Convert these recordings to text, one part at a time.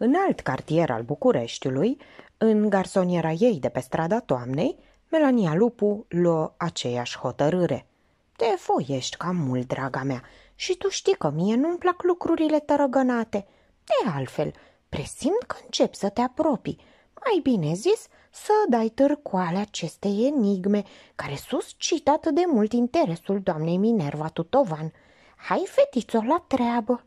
În alt cartier al Bucureștiului, în garsoniera ei de pe strada toamnei, Melania Lupu luă aceeași hotărâre. Te foiești cam mult, draga mea, și tu știi că mie nu-mi plac lucrurile tărăgănate. De altfel, presimt că încep să te apropii. Mai bine zis, să dai târcoale acestei enigme care suscită atât de mult interesul doamnei Minerva Tutovan. Hai, fetițo, la treabă!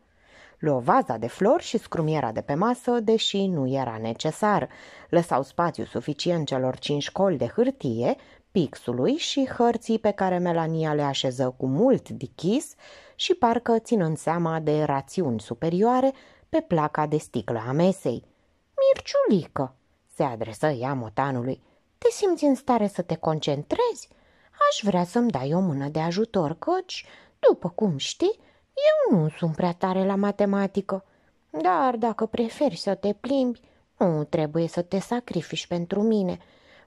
Luă vaza de flori și scrumiera de pe masă, deși nu era necesar. Lăsau spațiu suficient celor cinci coli de hârtie, pixului și hărții pe care Melania le așeză cu mult dichis și parcă ținând seama de rațiuni superioare pe placa de sticlă a mesei. Mirciulică, se adresă ea motanului, te simți în stare să te concentrezi? Aș vrea să-mi dai o mână de ajutor, căci, după cum știi, eu nu sunt prea tare la matematică. Dar dacă preferi să te plimbi, nu trebuie să te sacrifici pentru mine.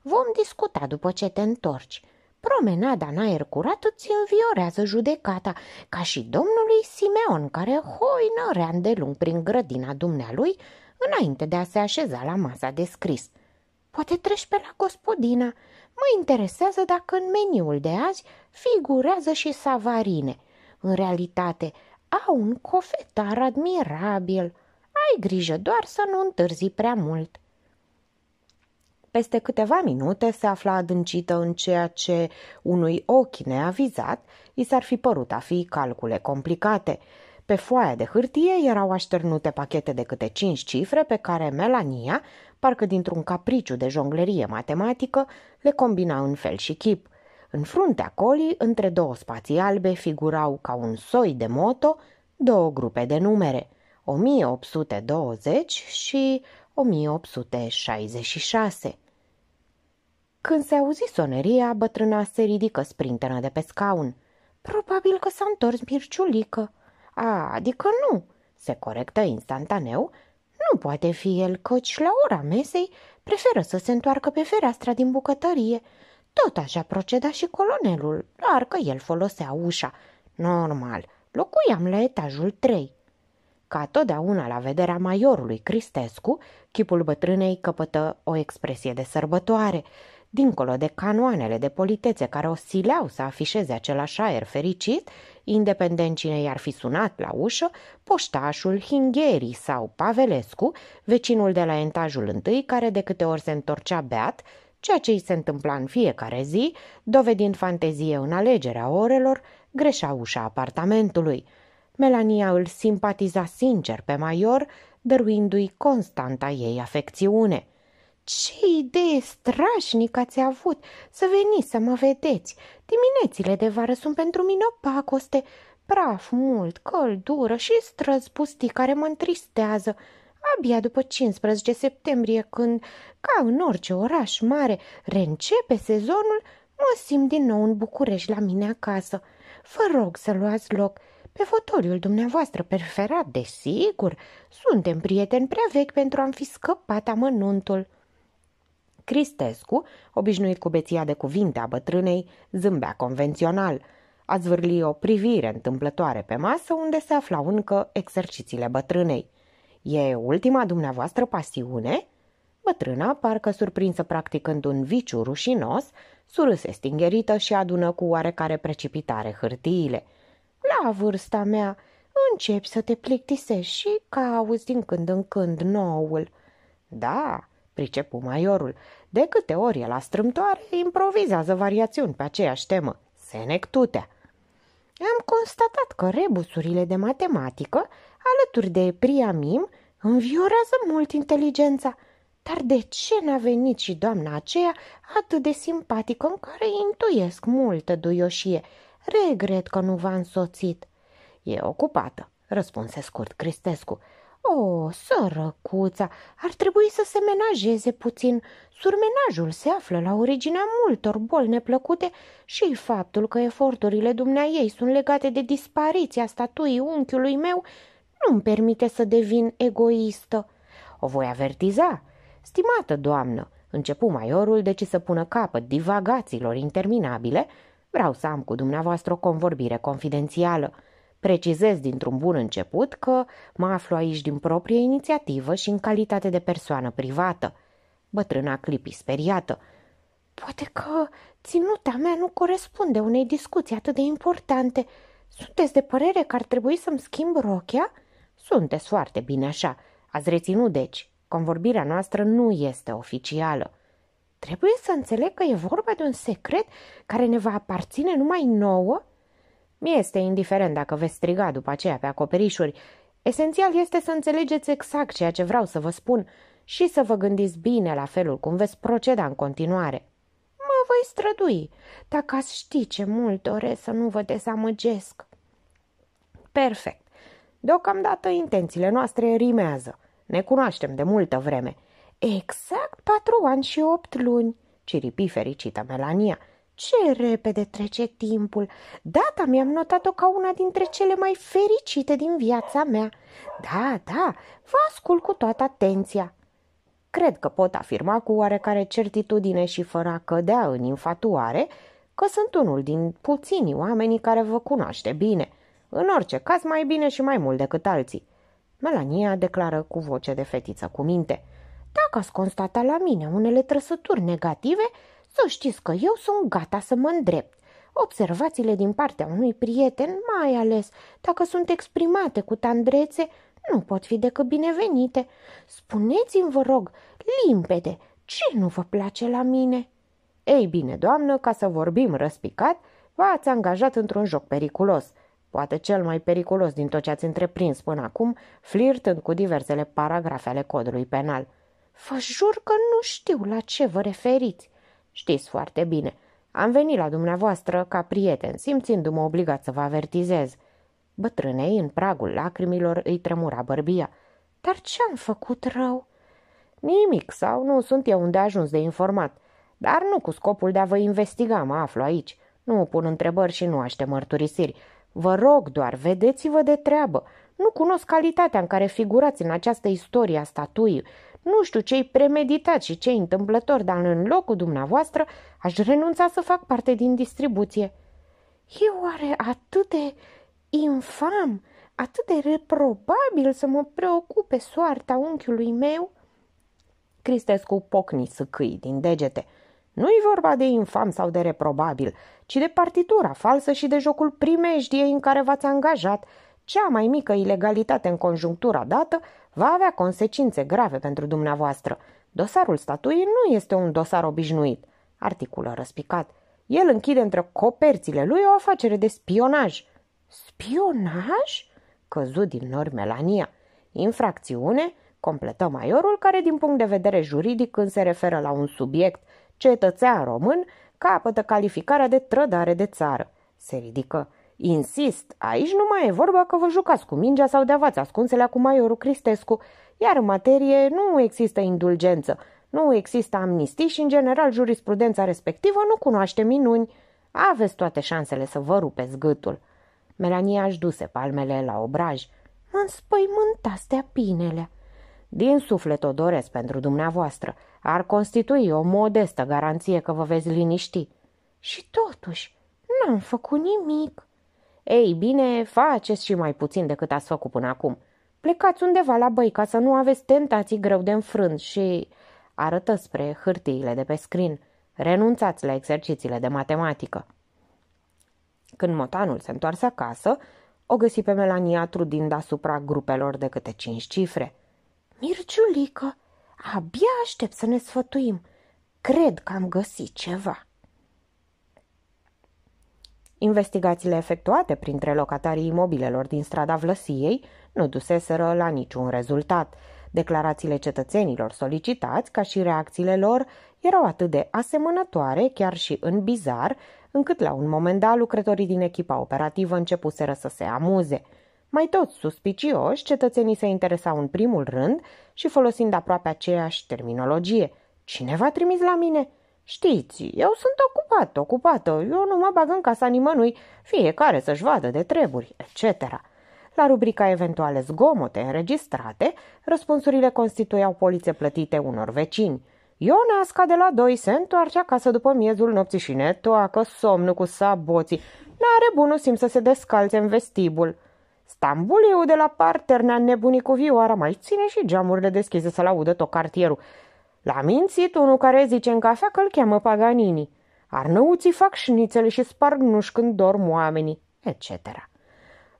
Vom discuta după ce te întorci. Promenada în aer curat îți înviorează judecata, ca și domnului Simeon, care hoină reandelung prin grădina dumnealui înainte de a se așeza la masa de scris. Poate treci pe la gospodina. Mă interesează dacă în meniul de azi figurează și savarine. În realitate, au un cofetar admirabil. Ai grijă doar să nu întârzi prea mult. Peste câteva minute se afla adâncită în ceea ce unui ochi neavizat i s-ar fi părut a fi calcule complicate. Pe foaia de hârtie erau așternute pachete de câte cinci cifre pe care Melania, parcă dintr-un capriciu de jonglerie matematică, le combina în fel și chip. În fruntea colii, între două spații albe, figurau ca un soi de moto două grupe de numere, 1820 și 1866. Când se auzi soneria, bătrâna se ridică sprintenă de pe scaun. Probabil că s-a întors Mirciulică. A, adică nu, se corectă instantaneu. Nu poate fi el, căci la ora mesei preferă să se întoarcă pe fereastra din bucătărie. Tot așa proceda și colonelul, doar că el folosea ușa. Normal, locuiam la etajul 3. Ca totdeauna la vederea maiorului Cristescu, chipul bătrânei căpătă o expresie de sărbătoare – Dincolo de canoanele de politețe care osileau să afișeze același aer fericit, independent cine i-ar fi sunat la ușă, poștașul Hingheri sau Pavelescu, vecinul de la etajul întâi, care de câte ori se întorcea beat, ceea ce îi se întâmpla în fiecare zi, dovedind fantezie în alegerea orelor, greșea ușa apartamentului. Melania îl simpatiza sincer pe Maior, dăruindu-i constanta ei afecțiune – ce idee strașnică ați avut să veniți să mă vedeți! Diminețile de vară sunt pentru mine o pacoste, praf mult, căldură și străzi pustii care mă întristează. Abia după 15 septembrie, când, ca în orice oraș mare, reîncepe sezonul, mă simt din nou în București la mine acasă. Vă rog să luați loc. Pe fotoliul dumneavoastră preferat, desigur, suntem prieteni prea vechi pentru a-mi fi scăpat amănuntul. Cristescu, obișnuit cu beția de cuvinte a bătrânei, zâmbea convențional. A zvârli o privire întâmplătoare pe masă unde se aflau încă exercițiile bătrânei. E ultima dumneavoastră pasiune?" Bătrâna, parcă surprinsă practicând un viciu rușinos, surâse stingherită și adună cu oarecare precipitare hârtiile. La vârsta mea începi să te plictisești și cauți din când în când noul." Da, pricepu maiorul. De câte ori e la strâmtoare, improvizează variațiuni pe aceeași temă. Senectutea. Am constatat că rebusurile de matematică, alături de priamim, înviorează mult inteligența. Dar de ce n-a venit și doamna aceea atât de simpatică în care intuiesc multă duioșie? Regret că nu v-a însoțit. E ocupată, răspunse scurt Cristescu. O, sărăcuța, ar trebui să se menajeze puțin. Surmenajul se află la originea multor boli neplăcute și faptul că eforturile dumneaei sunt legate de dispariția statuii unchiului meu nu-mi permite să devin egoistă. O voi avertiza. Stimată doamnă, începu maiorul deci să pună capăt divagațiilor interminabile, vreau să am cu dumneavoastră o convorbire confidențială. Precizez dintr-un bun început că mă aflu aici din proprie inițiativă și în calitate de persoană privată. Bătrâna clipi speriată. Poate că ținuta mea nu corespunde unei discuții atât de importante. Sunteți de părere că ar trebui să-mi schimb rochia? Sunteți foarte bine așa. Ați reținut, deci. Convorbirea noastră nu este oficială. Trebuie să înțeleg că e vorba de un secret care ne va aparține numai nouă? Mi-este indiferent dacă veți striga după aceea pe acoperișuri. Esențial este să înțelegeți exact ceea ce vreau să vă spun și să vă gândiți bine la felul cum veți proceda în continuare. Mă voi strădui, dacă ați ști ce mult doresc să nu vă dezamăgesc. Perfect. Deocamdată intențiile noastre rimează. Ne cunoaștem de multă vreme. Exact patru ani și opt luni, ciripi fericită Melania. Ce repede trece timpul! Data mi-am notat-o ca una dintre cele mai fericite din viața mea. Da, da, vă ascult cu toată atenția. Cred că pot afirma cu oarecare certitudine și fără a cădea în infatuare că sunt unul din puținii oamenii care vă cunoaște bine. În orice caz, mai bine și mai mult decât alții. Melania declară cu voce de fetiță cu minte. Dacă ați constatat la mine unele trăsături negative, să știți că eu sunt gata să mă îndrept. Observațiile din partea unui prieten, mai ales dacă sunt exprimate cu tandrețe, nu pot fi decât binevenite. Spuneți-mi, vă rog, limpede, ce nu vă place la mine? Ei bine, doamnă, ca să vorbim răspicat, v-ați angajat într-un joc periculos, poate cel mai periculos din tot ce ați întreprins până acum, flirtând cu diversele paragrafe ale codului penal. Vă jur că nu știu la ce vă referiți. Știți foarte bine. Am venit la dumneavoastră ca prieten, simțindu-mă obligat să vă avertizez. Bătrânei, în pragul lacrimilor, îi tremura bărbia. Dar ce-am făcut rău? Nimic, sau nu sunt eu unde ajuns de informat. Dar nu cu scopul de a vă investiga, mă aflu aici. Nu pun întrebări și nu aștept mărturisiri. Vă rog doar, vedeți-vă de treabă. Nu cunosc calitatea în care figurați în această istorie a statuii. Nu știu ce-i premeditat și ce-i întâmplător, dar în locul dumneavoastră aș renunța să fac parte din distribuție. E oare atât de infam, atât de reprobabil să mă preocupe soarta unchiului meu? Cristescu pocni sâcâi din degete. Nu-i vorba de infam sau de reprobabil, ci de partitura falsă și de jocul primejdiei în care v-ați angajat. Cea mai mică ilegalitate în conjunctura dată va avea consecințe grave pentru dumneavoastră. Dosarul statuii nu este un dosar obișnuit, articulă răspicat. El închide între coperțile lui o afacere de spionaj. Spionaj? Căzut din nori Melania. Infracțiune? Completă maiorul, care din punct de vedere juridic, când se referă la un subiect cetățean român, capătă calificarea de trădare de țară. Se ridică. Insist, aici nu mai e vorba că vă jucați cu mingea sau de-avați ascunselea cu maiorul Cristescu, iar în materie nu există indulgență, nu există amnistii și, în general, jurisprudența respectivă nu cunoaște minuni. Aveți toate șansele să vă rupeți gâtul. Melania își duse palmele la obraj. Mă înspăimântați de pinele. Din suflet o doresc pentru dumneavoastră. Ar constitui o modestă garanție că vă veți liniști. Și totuși, n-am făcut nimic. Ei bine, faceți și mai puțin decât ați făcut până acum. Plecați undeva la băi ca să nu aveți tentații greu de înfrânt și... Arătă spre hârtiile de pe scrin. Renunțați la exercițiile de matematică. Când motanul se întoarse acasă, o găsi pe Melania trudind asupra grupelor de câte cinci cifre. Mirciulică, abia aștept să ne sfătuim. Cred că am găsit ceva. Investigațiile efectuate printre locatarii imobilelor din strada Vlăsiei nu duseseră la niciun rezultat. Declarațiile cetățenilor solicitați, ca și reacțiile lor, erau atât de asemănătoare, chiar și în bizar, încât la un moment dat lucrătorii din echipa operativă începuseră să se amuze. Mai toți suspicioși, cetățenii se interesau în primul rând și folosind aproape aceeași terminologie. Cine v-a trimis la mine?" Știți, eu sunt ocupat, ocupată, eu nu mă bag în casa nimănui, fiecare să-și vadă de treburi, etc. La rubrica eventuale zgomote înregistrate, răspunsurile constituiau polițe plătite unor vecini. Ioneasca de la doi se întoarce acasă după miezul nopții și ne toacă somnul cu saboții. N-are bunul simț să se descalțe în vestibul. Stambuliu de la parter ne-a nebunit cu vioara, mai ține și geamurile deschise să-l audă tot cartierul. L-a mințit unul care zice în cafea că îl cheamă Paganini. Arnăuții fac șnițele și sparg nuși când dorm oamenii, etc.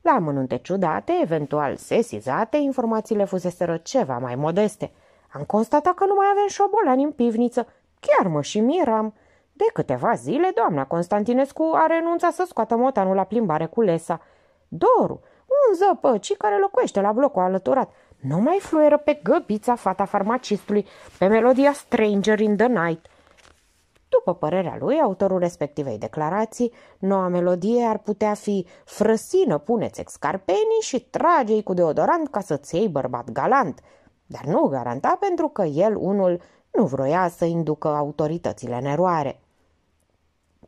La amănunte ciudate, eventual sesizate, informațiile fuseseră ceva mai modeste. Am constatat că nu mai avem șobolani în pivniță. Chiar mă și miram. De câteva zile, doamna Constantinescu a renunțat să scoată motanul la plimbare cu Lesa. Doru, un zăpăci care locuiește la blocul alăturat, nu mai fluieră pe găbița fata farmacistului pe melodia Stranger in the Night. După părerea lui, autorul respectivei declarații, noua melodie ar putea fi frăsină, puneți excarpenii și trage cu deodorant ca să-ți iei bărbat galant. Dar nu garanta pentru că el, unul, nu vroia să inducă autoritățile în eroare.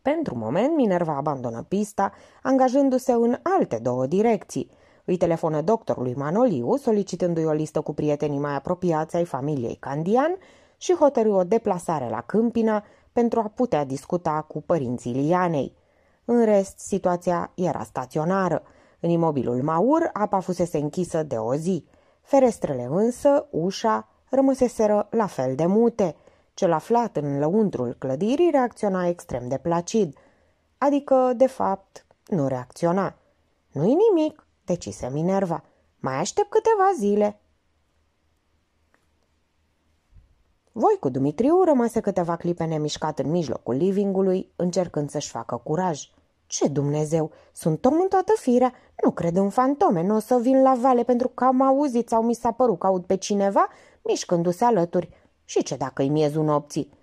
Pentru moment, Minerva abandonă pista, angajându-se în alte două direcții. Îi telefonă doctorului Manoliu, solicitându-i o listă cu prietenii mai apropiați ai familiei Candian și hotărâ o deplasare la Câmpina pentru a putea discuta cu părinții Lianei. În rest, situația era staționară. În imobilul Maur, apa fusese închisă de o zi. Ferestrele însă, ușa, rămăseseră la fel de mute. Cel aflat în lăuntrul clădirii reacționa extrem de placid. Adică, de fapt, nu reacționa. Nu-i nimic, decise Minerva. Mai aștept câteva zile. Voi cu Dumitriu rămase câteva clipe nemișcat în mijlocul livingului, încercând să-și facă curaj. Ce Dumnezeu! Sunt om în toată firea, nu cred în fantome, nu o să vin la vale pentru că am auzit sau mi s-a părut că aud pe cineva mișcându-se alături. Și ce dacă îi miezul nopții?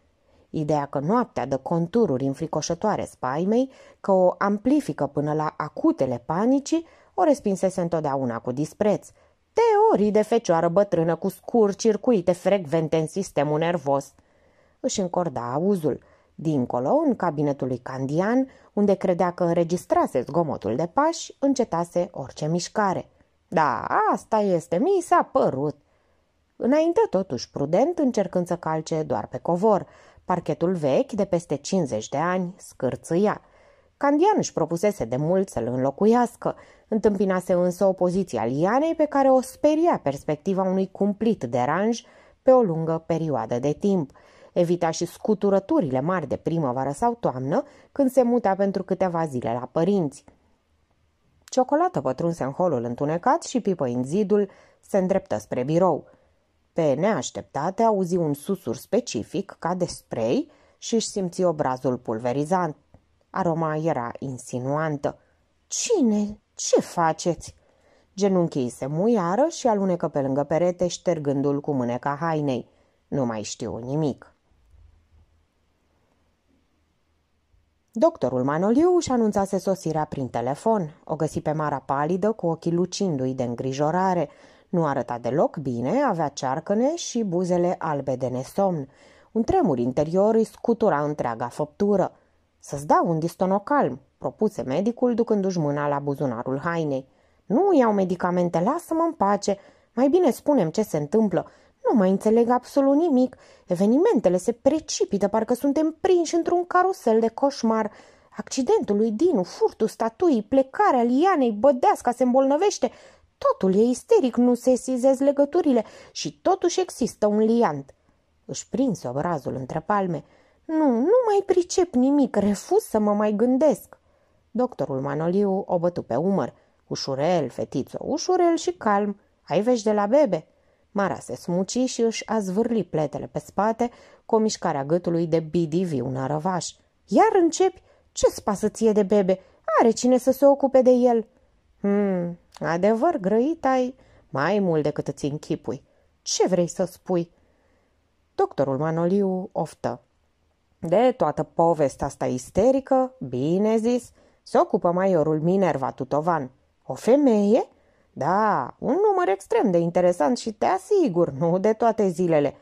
Ideea că noaptea dă contururi înfricoșătoare spaimei, că o amplifică până la acutele panicii, o respinsese întotdeauna cu dispreț. Teorii de fecioară bătrână cu scurt circuite frecvente în sistemul nervos. Își încorda auzul. Dincolo, în cabinetul lui Candian, unde credea că înregistrase zgomotul de pași, încetase orice mișcare. Da, asta este, mi s-a părut. Înainte totuși prudent, încercând să calce doar pe covor. Parchetul vechi, de peste 50 de ani, scârțâia. Candian își propusese de mult să-l înlocuiască, întâmpinase însă opoziția Lianei pe care o speria perspectiva unui cumplit deranj pe o lungă perioadă de timp. Evita și scuturăturile mari de primăvară sau toamnă, când se muta pentru câteva zile la părinți. Ciocolată pătrunse în holul întunecat și pipă în zidul, se îndreptă spre birou. Pe neașteptate auzi un susur specific, ca de spray, și își simți obrazul pulverizant. Aroma era insinuantă. Cine? Ce faceți?" Genunchii se muiară și alunecă pe lângă perete, ștergându-l cu mâneca hainei. Nu mai știu nimic. Doctorul Manoliu își anunțase sosirea prin telefon. O găsi pe Mara palidă, cu ochii lucindu-i de îngrijorare. Nu arăta deloc bine, avea cearcăne și buzele albe de nesomn. Un tremur interior îi scutura întreaga făptură. Să-ți dau un distonocalm, propuse medicul ducându-și mâna la buzunarul hainei. Nu iau medicamente, lasă-mă în pace. Mai bine spunem ce se întâmplă. Nu mai înțeleg absolut nimic. Evenimentele se precipită, parcă suntem prinși într-un carusel de coșmar. Accidentul lui Dinu, furtul statuii, plecarea lianei, bădeasca se îmbolnăvește. Totul e isteric, nu se sizez legăturile și totuși există un liant. Își prinse obrazul între palme. Nu, nu mai pricep nimic, refuz să mă mai gândesc. Doctorul Manoliu o bătu pe umăr. Ușurel, fetițo, ușurel și calm. Ai vești de la bebe? Mara se smuci și își a zvârli pletele pe spate cu o mișcare a gâtului de BDV, un arăvaș. Iar începi? Ce-ți pasă ție de bebe? Are cine să se ocupe de el. Hmm, adevăr, grăit ai mai mult decât îți închipui. Ce vrei să spui? Doctorul Manoliu oftă. De toată povestea asta isterică, bine zis, se ocupă maiorul Minerva Tutovan. O femeie? Da, un număr extrem de interesant și te asigur, nu de toate zilele.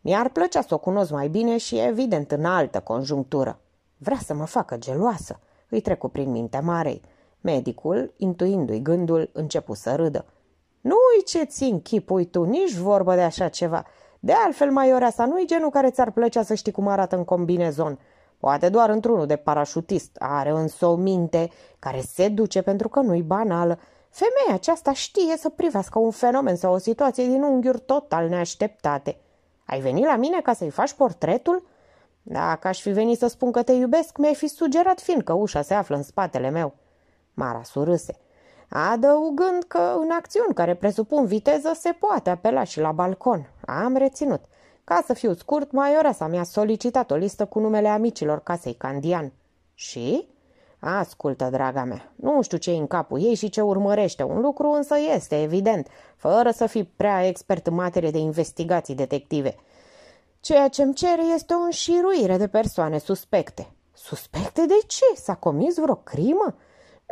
Mi-ar plăcea să o cunosc mai bine și evident în altă conjunctură. Vrea să mă facă geloasă. Îi trecu prin minte marei. Medicul, intuindu-i gândul, începu să râdă. Nu-i ce ți chipui tu, nici vorbă de așa ceva. De altfel, maioreasa nu-i genul care ți-ar plăcea să știi cum arată în combinezon. Poate doar într-unul de parașutist. Are însă o minte care se duce pentru că nu-i banală. Femeia aceasta știe să privească un fenomen sau o situație din unghiuri total neașteptate. Ai venit la mine ca să-i faci portretul? Dacă aș fi venit să spun că te iubesc, mi-ai fi sugerat fiindcă ușa se află în spatele meu. Mara surâse, adăugând că în acțiuni care presupun viteză se poate apela și la balcon. Am reținut. Ca să fiu scurt, maioresa mi-a solicitat o listă cu numele amicilor casei Candian. Și? Ascultă, draga mea, nu știu ce în capul ei și ce urmărește un lucru, însă este evident, fără să fii prea expert în materie de investigații detective. Ceea ce-mi cere este o înșiruire de persoane suspecte. Suspecte de ce? S-a comis vreo crimă?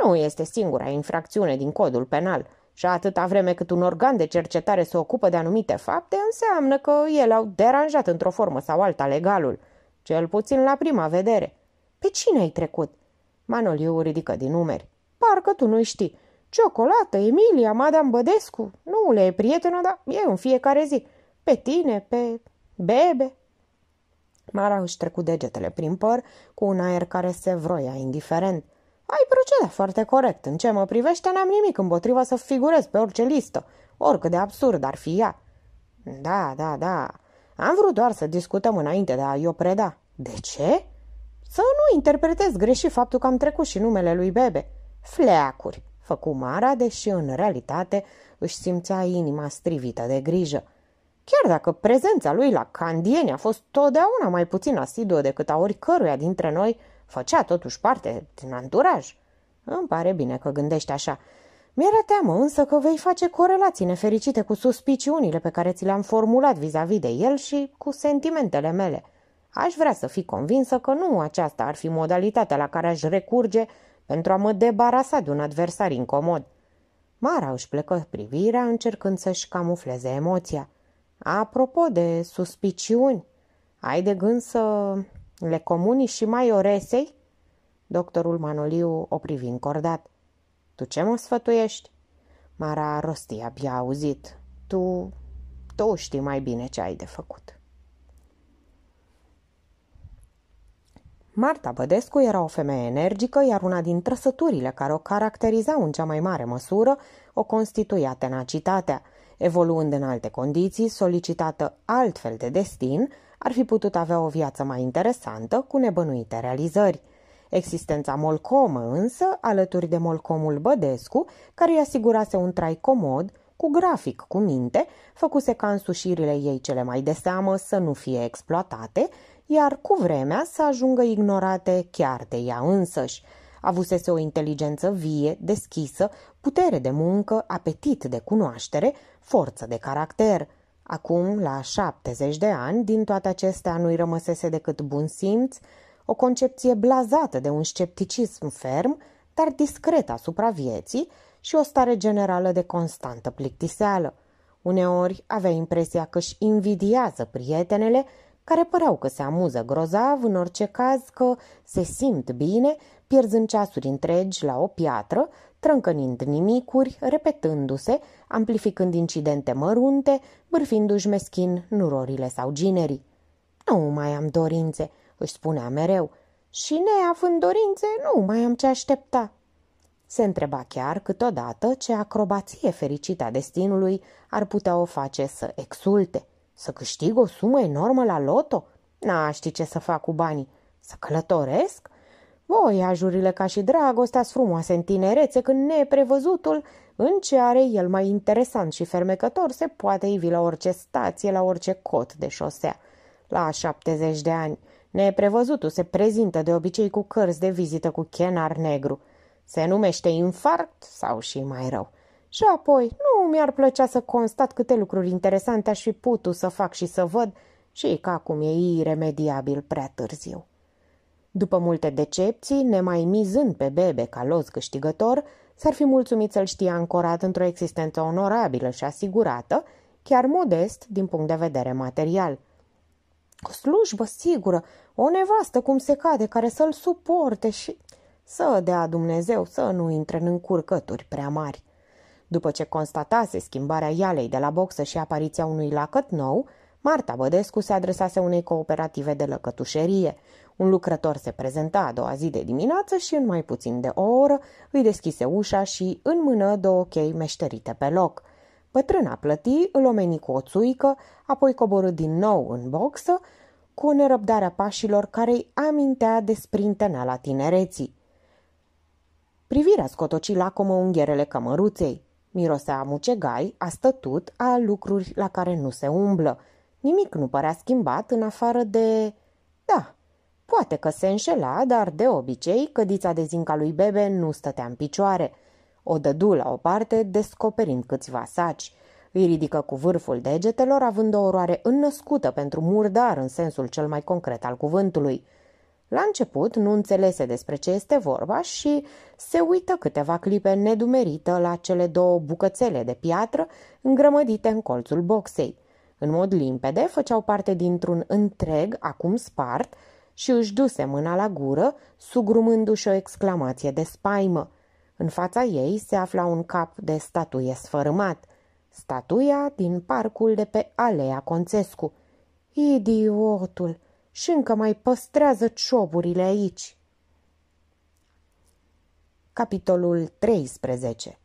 Nu este singura infracțiune din codul penal și atâta vreme cât un organ de cercetare se ocupă de anumite fapte, înseamnă că ele au deranjat într-o formă sau alta legalul, cel puțin la prima vedere. Pe cine ai trecut? Manoliu ridică din numeri. Parcă tu nu știi. Ciocolată, Emilia, Madame Bădescu. Nu le e prietenă, dar e în fiecare zi. Pe tine, pe bebe. Mara își trecu degetele prin păr cu un aer care se vroia indiferent. Ai procedat foarte corect. În ce mă privește, n-am nimic împotriva să figurez pe orice listă, oricât de absurd ar fi ea. Da, da, da. Am vrut doar să discutăm înainte de a-i o preda. De ce? Să nu interpretez greșit faptul că am trecut și numele lui Bebe. Fleacuri, făcu Mara, deși în realitate își simțea inima strivită de grijă. Chiar dacă prezența lui la Candieni a fost totdeauna mai puțin asiduă decât a oricăruia dintre noi, făcea totuși parte din anturaj. Îmi pare bine că gândești așa. Mi-era teamă însă că vei face corelații nefericite cu suspiciunile pe care ți le-am formulat vis-a-vis -vis de el și cu sentimentele mele. Aș vrea să fii convinsă că nu aceasta ar fi modalitatea la care aș recurge pentru a mă debarasa de un adversar incomod. Mara își plecă privirea încercând să-și camufleze emoția. Apropo de suspiciuni, ai de gând să le comuni și mai oresei? Doctorul Manoliu o privi încordat. Tu ce mă sfătuiești? Mara rosti abia auzit. Tu, tu știi mai bine ce ai de făcut. Marta Bădescu era o femeie energică, iar una din trăsăturile care o caracterizau în cea mai mare măsură o constituia tenacitatea. Evoluând în alte condiții, solicitată altfel de destin, ar fi putut avea o viață mai interesantă, cu nebănuite realizări. Existența molcomă însă, alături de molcomul Bădescu, care îi asigurase un trai comod, cu grafic cu minte, făcuse ca însușirile ei cele mai de seamă să nu fie exploatate, iar cu vremea să ajungă ignorate chiar de ea însăși. Avusese o inteligență vie, deschisă, putere de muncă, apetit de cunoaștere, forță de caracter. Acum, la 70 de ani, din toate acestea nu-i rămăsese decât bun simț, o concepție blazată de un scepticism ferm, dar discret asupra vieții și o stare generală de constantă plictiseală. Uneori avea impresia că își invidiază prietenele care păreau că se amuză grozav, în orice caz că se simt bine, pierzând ceasuri întregi la o piatră, trâncănind nimicuri, repetându-se, amplificând incidente mărunte, bârfindu-și meschin nurorile sau ginerii. Nu mai am dorințe, își spunea mereu, și neavând dorințe, nu mai am ce aștepta. Se întreba chiar câteodată ce acrobație fericită a destinului ar putea o face să exulte. Să câștig o sumă enormă la loto? N-a ști ce să fac cu banii. Să călătoresc? Voiajurile ca și dragostea frumoase în tinerețe, când neprevăzutul, în ce are el mai interesant și fermecător, se poate ivi la orice stație, la orice cot de șosea. La 70 de ani, neprevăzutul se prezintă de obicei cu cărți de vizită cu chenar negru. Se numește infarct sau și mai rău. Și apoi, nu mi-ar plăcea să constat câte lucruri interesante aș fi putut să fac și să văd și că acum e iremediabil prea târziu. După multe decepții, nemai mizând pe bebe ca los câștigător, s-ar fi mulțumit să-l știe ancorat într-o existență onorabilă și asigurată, chiar modest din punct de vedere material. O slujbă sigură, o nevastă cum se cade, care să-l suporte și să dea Dumnezeu să nu intre în încurcături prea mari. După ce constatase schimbarea ialei de la boxă și apariția unui lacăt nou, Marta Bădescu se adresase unei cooperative de lăcătușerie, Un lucrător se prezenta a doua zi de dimineață și în mai puțin de o oră îi deschise ușa și în mână două chei meșterite pe loc. Bătrâna plăti, îl omeni cu o țuică, apoi coborâ din nou în boxă, cu o nerăbdare a pașilor care îi amintea de la tinereții. Privirea scotoci lacomă ungherele cămăruței. Mirosea a mucegai, a stătut, a lucruri la care nu se umblă. Nimic nu părea schimbat în afară de... Da, poate că se înșela, dar de obicei cădița de zinca lui Bebe nu stătea în picioare. O dădu la o parte, descoperind câțiva saci. Îi ridică cu vârful degetelor, având o oroare înnăscută pentru murdar în sensul cel mai concret al cuvântului – la început nu înțelese despre ce este vorba și se uită câteva clipe nedumerită la cele două bucățele de piatră îngrămădite în colțul boxei. În mod limpede făceau parte dintr-un întreg, acum spart, și își duse mâna la gură, sugrumându-și o exclamație de spaimă. În fața ei se afla un cap de statuie sfărâmat. Statuia din parcul de pe Alea Conțescu. Idiotul! și încă mai păstrează cioburile aici. Capitolul 13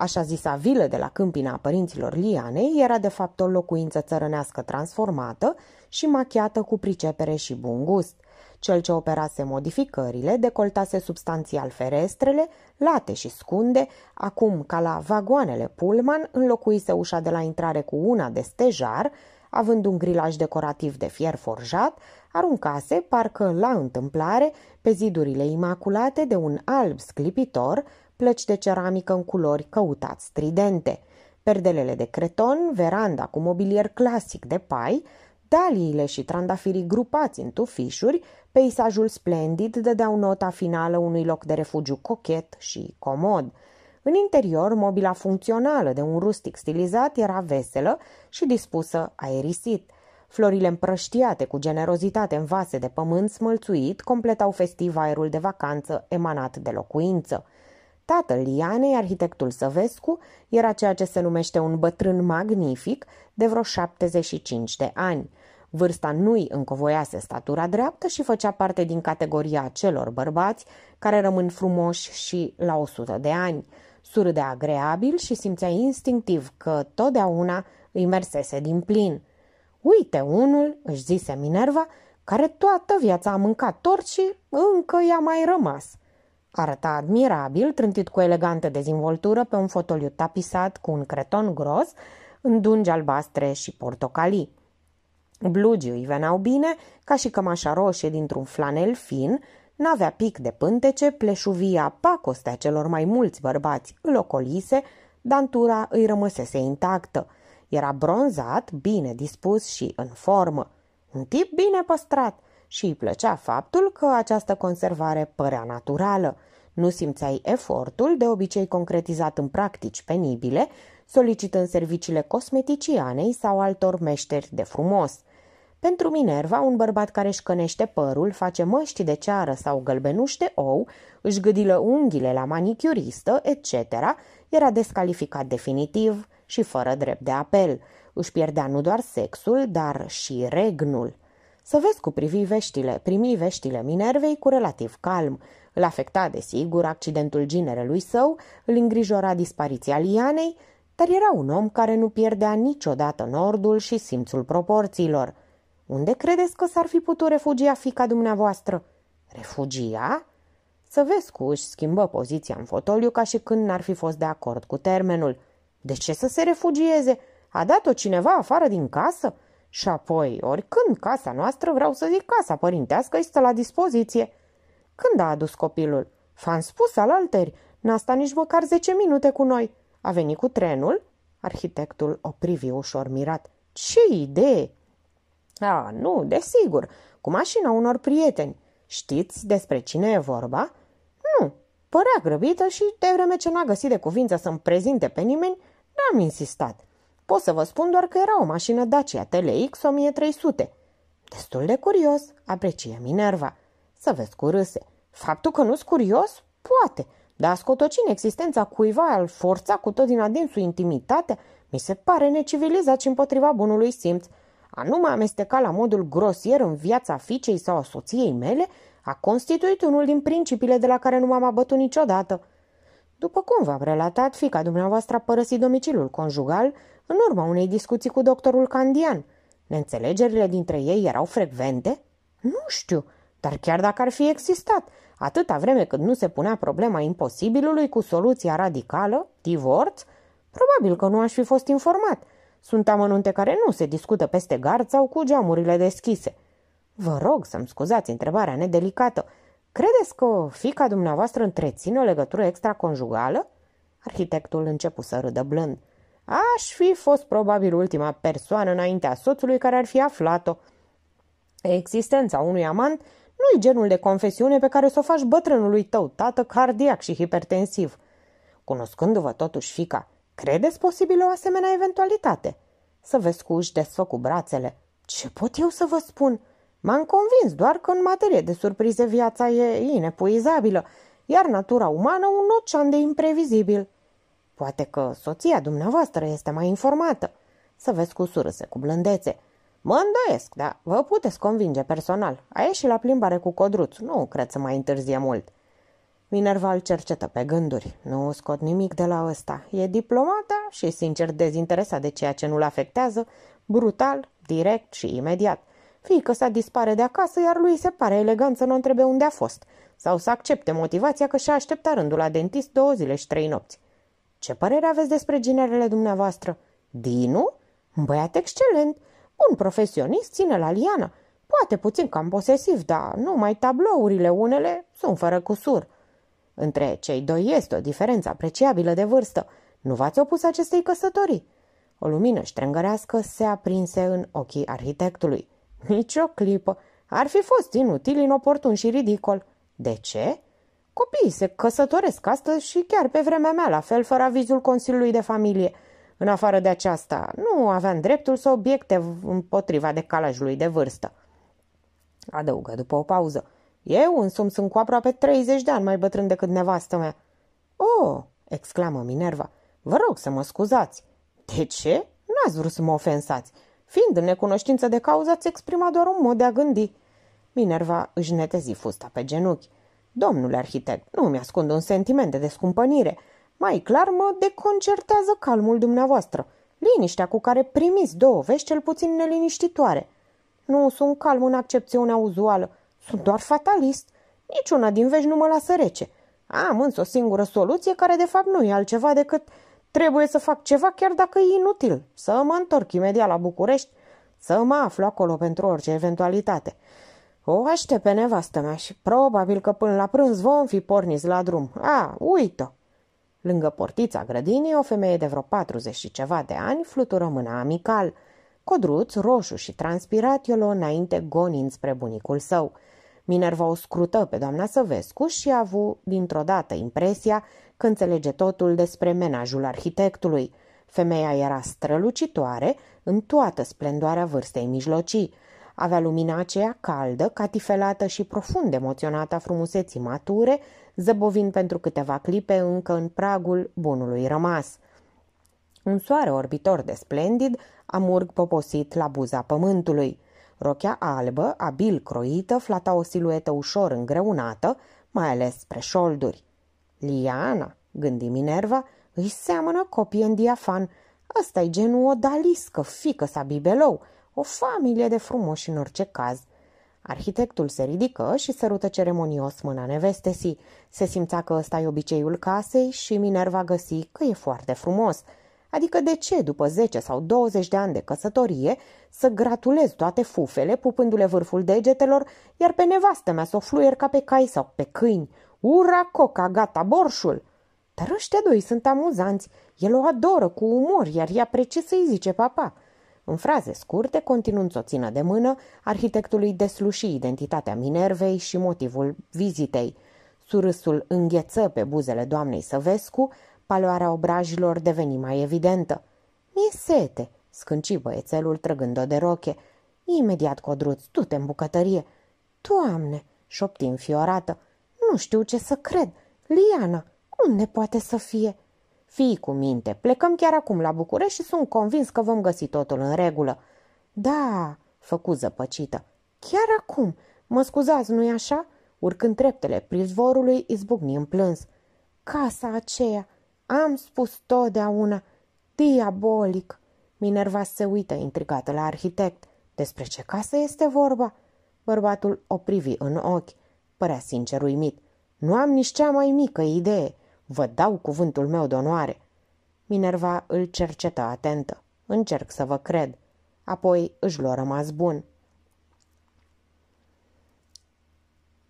Așa zisa vilă de la câmpina părinților Lianei era de fapt o locuință țărănească transformată și machiată cu pricepere și bun gust. Cel ce operase modificările decoltase substanțial ferestrele, late și scunde, acum ca la vagoanele Pullman înlocuise ușa de la intrare cu una de stejar, având un grilaj decorativ de fier forjat, aruncase, parcă la întâmplare, pe zidurile imaculate de un alb sclipitor, plăci de ceramică în culori căutați stridente. Perdelele de creton, veranda cu mobilier clasic de pai, daliile și trandafirii grupați în tufișuri, peisajul splendid dădeau nota finală unui loc de refugiu cochet și comod – în interior, mobila funcțională de un rustic stilizat era veselă și dispusă aerisit. Florile împrăștiate cu generozitate în vase de pământ smălțuit completau festiv aerul de vacanță emanat de locuință. Tatăl Lianei, arhitectul Săvescu, era ceea ce se numește un bătrân magnific de vreo 75 de ani. Vârsta nu-i încovoiase statura dreaptă și făcea parte din categoria celor bărbați care rămân frumoși și la 100 de ani – surâdea agreabil și simțea instinctiv că totdeauna îi mersese din plin. Uite unul, își zise Minerva, care toată viața a mâncat tort și încă i-a mai rămas. Arăta admirabil, trântit cu elegantă dezvoltură pe un fotoliu tapisat cu un creton gros, în dungi albastre și portocalii. Blugii îi veneau bine, ca și cămașa roșie dintr-un flanel fin, N-avea pic de pântece, pleșuvia pacostea celor mai mulți bărbați îl ocolise, dantura îi rămăsese intactă. Era bronzat, bine dispus și în formă. Un tip bine păstrat și îi plăcea faptul că această conservare părea naturală. Nu simțeai efortul, de obicei concretizat în practici penibile, solicitând serviciile cosmeticianei sau altor meșteri de frumos – pentru Minerva, un bărbat care își cănește părul, face măști de ceară sau gălbenuște ou, își gâdilă unghiile la manicuristă, etc., era descalificat definitiv și fără drept de apel. Își pierdea nu doar sexul, dar și regnul. Să vezi cu privi veștile, primi veștile Minervei cu relativ calm. Îl afecta, desigur, accidentul ginerelui său, îl îngrijora dispariția lianei, dar era un om care nu pierdea niciodată nordul și simțul proporțiilor – unde credeți că s-ar fi putut refugia fica dumneavoastră? Refugia? Să vezi cu își schimbă poziția în fotoliu ca și când n-ar fi fost de acord cu termenul. De ce să se refugieze? A dat-o cineva afară din casă? Și apoi, oricând casa noastră, vreau să zic casa părintească, este la dispoziție. Când a adus copilul? V-am spus al alteri, n-a stat nici măcar zece minute cu noi. A venit cu trenul? Arhitectul o privi ușor mirat. Ce idee! A, nu, desigur, cu mașina unor prieteni. Știți despre cine e vorba? Nu, părea grăbită și de vreme ce n-a găsit de cuvință să-mi prezinte pe nimeni, n-am insistat. Pot să vă spun doar că era o mașină Dacia TLX 1300. Destul de curios, aprecie Minerva. Să vezi cu râse. Faptul că nu-s curios? Poate, dar scotocin existența cuiva al forța cu tot din adinsul intimitate mi se pare necivilizat și împotriva bunului simț. a nu mă amesteca la modul grosier în viața fiicei sau a soției mele a constituit unul din principiile de la care nu m-am abătut niciodată. După cum v-am relatat, fica dumneavoastră a părăsit domiciliul conjugal în urma unei discuții cu doctorul Candian. Neînțelegerile dintre ei erau frecvente? Nu știu, dar chiar dacă ar fi existat, atâta vreme cât nu se punea problema imposibilului cu soluția radicală, divorț, probabil că nu aș fi fost informat. Sunt amănunte care nu se discută peste gard sau cu geamurile deschise. Vă rog să-mi scuzați întrebarea nedelicată. Credeți că fica dumneavoastră întreține o legătură extraconjugală? Arhitectul începu să râdă blând. Aș fi fost probabil ultima persoană înaintea soțului care ar fi aflat-o. Existența unui amant nu-i genul de confesiune pe care să o faci bătrânului tău, tată cardiac și hipertensiv. Cunoscându-vă totuși fica, credeți posibil o asemenea eventualitate? Să vezi cu își desfăcu brațele. Ce pot eu să vă spun? M-am convins doar că în materie de surprize viața e inepuizabilă, iar natura umană un ocean de imprevizibil. Poate că soția dumneavoastră este mai informată. Să vezi cu surse, cu blândețe. Mă îndoiesc, dar vă puteți convinge personal. A ieșit la plimbare cu codruț. Nu cred să mai întârzie mult. Minerva îl cercetă pe gânduri. Nu scot nimic de la ăsta. E diplomata și sincer dezinteresat de ceea ce nu-l afectează, brutal, direct și imediat. Fiică sa dispare de acasă, iar lui se pare elegant să nu întrebe unde a fost. Sau să accepte motivația că și-a așteptat rândul la dentist două zile și trei nopți. Ce părere aveți despre ginerele dumneavoastră? Dinu? Un băiat excelent. Un profesionist ține la liană. Poate puțin cam posesiv, dar numai tablourile unele sunt fără cusur. Între cei doi este o diferență apreciabilă de vârstă. Nu v-ați opus acestei căsătorii? O lumină ștrengărească se aprinse în ochii arhitectului. Nici o clipă. Ar fi fost inutil, inoportun și ridicol. De ce? Copiii se căsătoresc astăzi și chiar pe vremea mea, la fel, fără avizul Consiliului de Familie. În afară de aceasta, nu aveam dreptul să obiecte împotriva decalajului de vârstă. Adăugă după o pauză. Eu însumi sunt cu aproape 30 de ani mai bătrân decât nevastă mea. Oh, exclamă Minerva, vă rog să mă scuzați. De ce? N-ați vrut să mă ofensați. Fiind în necunoștință de cauză, ați exprimat doar un mod de a gândi. Minerva își netezi fusta pe genunchi. Domnule arhitect, nu mi-ascund un sentiment de descumpănire. Mai clar mă deconcertează calmul dumneavoastră. Liniștea cu care primiți două vești cel puțin neliniștitoare. Nu sunt calm în accepțiunea uzuală. Sunt doar fatalist. Niciuna din vești nu mă lasă rece. Am însă o singură soluție care de fapt nu e altceva decât trebuie să fac ceva chiar dacă e inutil. Să mă întorc imediat la București, să mă aflu acolo pentru orice eventualitate. O aștept pe nevastă mea și probabil că până la prânz vom fi porniți la drum. A, uită! Lângă portița grădinii, o femeie de vreo 40 și ceva de ani flutură mâna amical. Codruț, roșu și transpirat, i-o luă înainte gonind spre bunicul său. Minerva o scrută pe doamna Săvescu și a avut dintr-o dată impresia că înțelege totul despre menajul arhitectului. Femeia era strălucitoare în toată splendoarea vârstei mijlocii. Avea lumina aceea caldă, catifelată și profund emoționată a frumuseții mature, zăbovind pentru câteva clipe încă în pragul bunului rămas. Un soare orbitor de splendid amurg poposit la buza pământului. Rochea albă, abil croită, flata o siluetă ușor îngreunată, mai ales spre șolduri. Liana, gândi Minerva, îi seamănă copie în diafan. ăsta e genul odaliscă, fică sa bibelou, o familie de frumoși în orice caz. Arhitectul se ridică și sărută ceremonios mâna nevestesii. Se simțea că ăsta e obiceiul casei și Minerva găsi că e foarte frumos. Adică de ce, după 10 sau 20 de ani de căsătorie, să gratulez toate fufele, pupându-le vârful degetelor, iar pe nevastă mea să o fluier ca pe cai sau pe câini? Ura coca, gata borșul! Dar ăștia doi sunt amuzanți. El o adoră cu umor, iar ea precis să-i zice papa. În fraze scurte, continuând să o țină de mână, arhitectului desluși identitatea Minervei și motivul vizitei. Surâsul îngheță pe buzele doamnei Săvescu, paloarea obrajilor deveni mai evidentă. Mi-e sete, scânci băiețelul trăgând-o de roche. Imediat, Codruț, du-te în bucătărie. Doamne, șopti înfiorată, nu știu ce să cred. Liana, unde poate să fie?" Fii cu minte, plecăm chiar acum la București și sunt convins că vom găsi totul în regulă. Da, făcu zăpăcită. Chiar acum. Mă scuzați, nu-i așa? Urcând treptele prizvorului, izbucni în plâns. Casa aceea, am spus totdeauna, diabolic. Minerva se uită intrigată la arhitect. Despre ce casă este vorba? Bărbatul o privi în ochi. Părea sincer uimit. Nu am nici cea mai mică idee. Vă dau cuvântul meu de onoare. Minerva îl cercetă atentă. Încerc să vă cred. Apoi își lua rămas bun.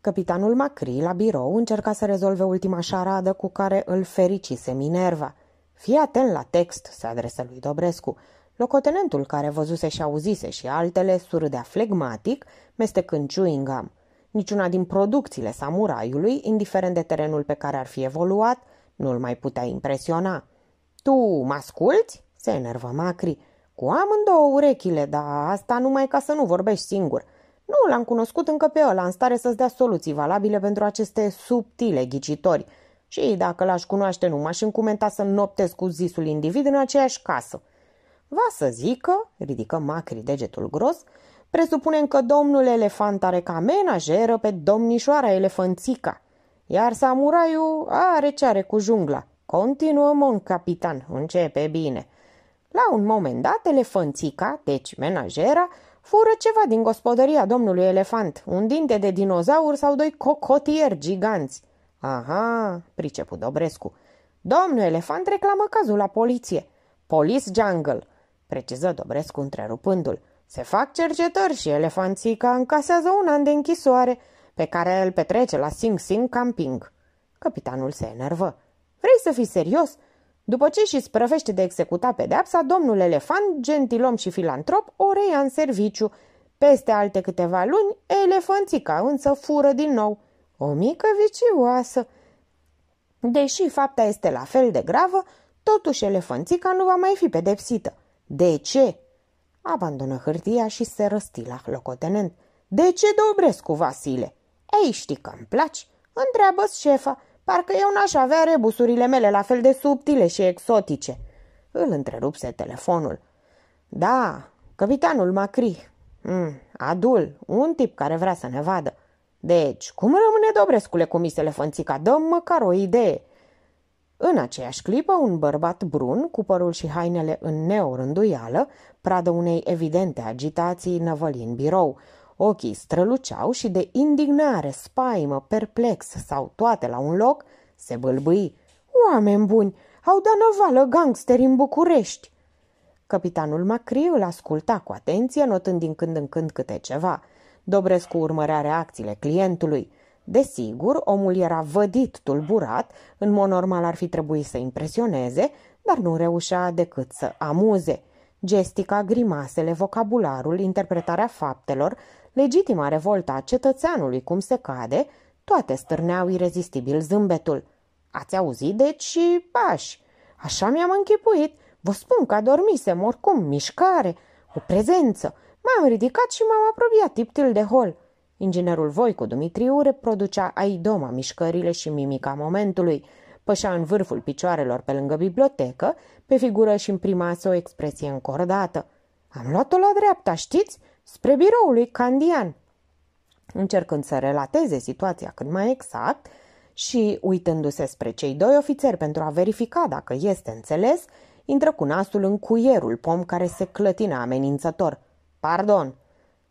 Capitanul Macri, la birou, încerca să rezolve ultima șaradă cu care îl fericise Minerva. Fii atent la text, se adresă lui Dobrescu. Locotenentul care văzuse și auzise și altele surâdea flegmatic, mestecând chewing gum. Niciuna din producțiile samuraiului, indiferent de terenul pe care ar fi evoluat, nu-l mai putea impresiona. Tu mă asculți?" se enervă Macri. Cu amândouă urechile, dar asta numai ca să nu vorbești singur. Nu l-am cunoscut încă pe ăla în stare să-ți dea soluții valabile pentru aceste subtile ghicitori. Și dacă l-aș cunoaște, nu m-aș încumenta să noptez cu zisul individ în aceeași casă. Va să zică, ridică Macri degetul gros, presupunem că domnul elefant are ca menajeră pe domnișoara elefanțica, iar samuraiul are ce are cu jungla. Continuă, mon capitan, începe bine. La un moment dat, elefanțica, deci menajera, fură ceva din gospodăria domnului elefant, un dinte de dinozaur sau doi cocotieri giganți. Aha, priceput Dobrescu. Domnul elefant reclamă cazul la poliție. Police Jungle, preciză Dobrescu întrerupându-l. Se fac cercetări și elefanțica încasează un an de închisoare pe care îl petrece la Sing Sing Camping. Capitanul se enervă. Vrei să fii serios? După ce și sprăvește de executa pedeapsa, domnul elefant, gentilom și filantrop, o reia în serviciu. Peste alte câteva luni, elefanțica însă fură din nou. O mică vicioasă. Deși fapta este la fel de gravă, totuși elefanțica nu va mai fi pedepsită. De ce? Abandonă hârtia și se răsti la locotenent. De ce Dobrescu, Vasile? Ei, știi că îmi placi? Întreabă-ți șefa. Parcă eu n-aș avea rebusurile mele la fel de subtile și exotice. Îl întrerupse telefonul. Da, capitanul Macri. Mm, adul, un tip care vrea să ne vadă. Deci, cum rămâne Dobrescule cu misele fănțica? Dăm măcar o idee. În aceeași clipă, un bărbat brun, cu părul și hainele în neorânduială, pradă unei evidente agitații, năvăli în birou. Ochii străluceau și de indignare, spaimă, perplex sau toate la un loc, se bâlbâi. Oameni buni, au dat năvală gangsteri în București. Capitanul Macri îl asculta cu atenție, notând din când în când câte ceva. Dobrescu urmărea reacțiile clientului. Desigur, omul era vădit, tulburat, în mod normal ar fi trebuit să impresioneze, dar nu reușea decât să amuze. Gestica, grimasele, vocabularul, interpretarea faptelor, legitima revolta a cetățeanului cum se cade, toate stârneau irezistibil zâmbetul. Ați auzit, deci, și pași. Așa mi-am închipuit. Vă spun că adormisem oricum, mișcare, o prezență. M-am ridicat și m-am apropiat tiptil de hol. Inginerul Voicu Dumitriu reproducea aidoma mișcările și mimica momentului. Pășea în vârful picioarelor pe lângă bibliotecă, pe figură și imprimase o expresie încordată. Am luat-o la dreapta, știți? Spre biroul lui Candian. Încercând să relateze situația cât mai exact și uitându-se spre cei doi ofițeri pentru a verifica dacă este înțeles, intră cu nasul în cuierul pom care se clătină amenințător. Pardon!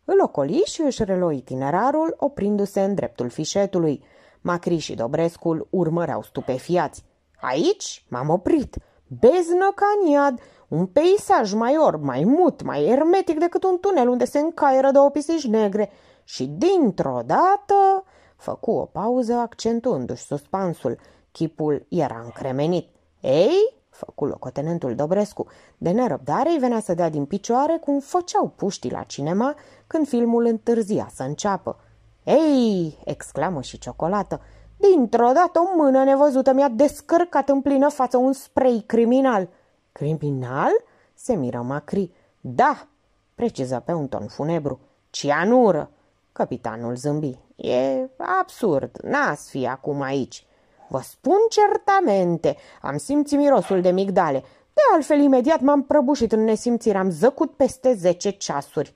Îl ocoli și își reloi itinerarul, oprindu-se în dreptul fișetului. Macri și Dobrescul urmăreau stupefiați. Aici m-am oprit. Beznă caniad, un peisaj mai orb, mai mut, mai ermetic decât un tunel unde se încaieră două pisici negre. Și dintr-o dată făcu o pauză accentuându-și suspansul. Chipul era încremenit. Ei, făcu locotenentul Dobrescu. De nerăbdare îi venea să dea din picioare cum făceau puștii la cinema când filmul întârzia să înceapă. Ei, exclamă și ciocolată, dintr-o dată o mână nevăzută mi-a descărcat în plină față un spray criminal. Criminal? se miră Macri. Da, preciză pe un ton funebru. Cianură. Capitanul zâmbi. E absurd, n-ați fi acum aici. Vă spun certamente, am simțit mirosul de migdale. De De altfel, imediat m-am prăbușit în nesimțire, am zăcut peste zece ceasuri.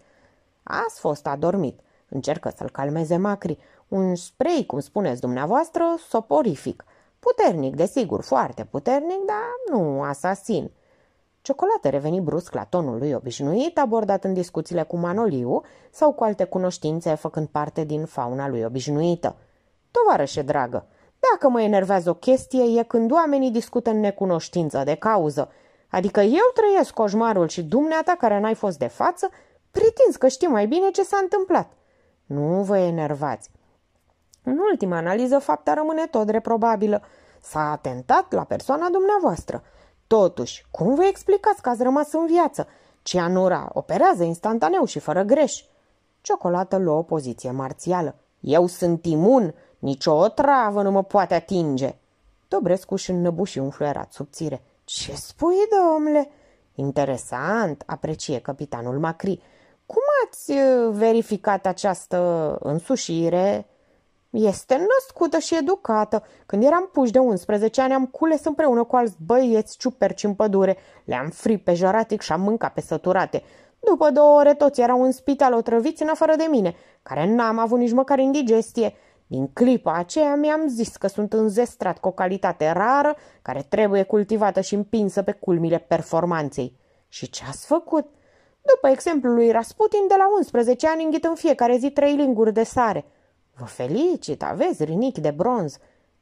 Ați fost adormit. Încercă să-l calmeze Macri. Un spray, cum spuneți dumneavoastră, soporific. Puternic, desigur, foarte puternic, dar nu asasin. Ciocolată reveni brusc la tonul lui obișnuit, abordat în discuțiile cu Manoliu sau cu alte cunoștințe făcând parte din fauna lui obișnuită. Tovarășe dragă, dacă mă enervează o chestie e când oamenii discută în necunoștință de cauză. Adică eu trăiesc coșmarul și dumneata care n-ai fost de față, pretinzi că știi mai bine ce s-a întâmplat. Nu vă enervați. În ultima analiză, fapta rămâne tot reprobabilă. S-a atentat la persoana dumneavoastră. Totuși, cum vă explicați că ați rămas în viață? Cianura operează instantaneu și fără greș. Ciocolată luă o poziție marțială. Eu sunt imun, nicio otravă nu mă poate atinge. Dobrescu și înnăbuși un fluierat subțire. Ce spui, domnule? Interesant, aprecie capitanul Macri. Cum ați uh, verificat această însușire? Este născută și educată. Când eram puși de 11 ani, am cules împreună cu alți băieți ciuperci în pădure. Le-am fri pe jaratic și am mâncat pe săturate. După două ore toți erau în spital otrăviți în afară de mine, care n-am avut nici măcar indigestie. Din clipa aceea mi-am zis că sunt înzestrat cu o calitate rară, care trebuie cultivată și împinsă pe culmile performanței. Și ce ați făcut? După exemplul lui Rasputin, de la 11 ani înghit în fiecare zi trei linguri de sare. Vă felicit, aveți rinichi de bronz.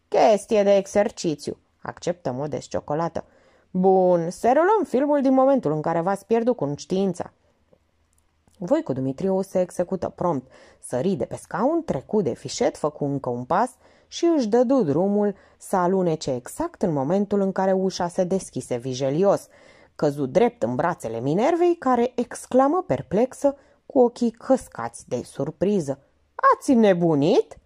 Chestie de exercițiu. Acceptă modest ciocolată. Bun, să reluăm filmul din momentul în care v-ați pierdut conștiința. Voi cu Dumitriu se execută prompt. Sări de pe scaun, trecu de fișet, făcu încă un pas și își dădu drumul să alunece exact în momentul în care ușa se deschise vigelios. Căzu drept în brațele Minervei, care exclamă perplexă cu ochii căscați de surpriză. Ați nebunit?"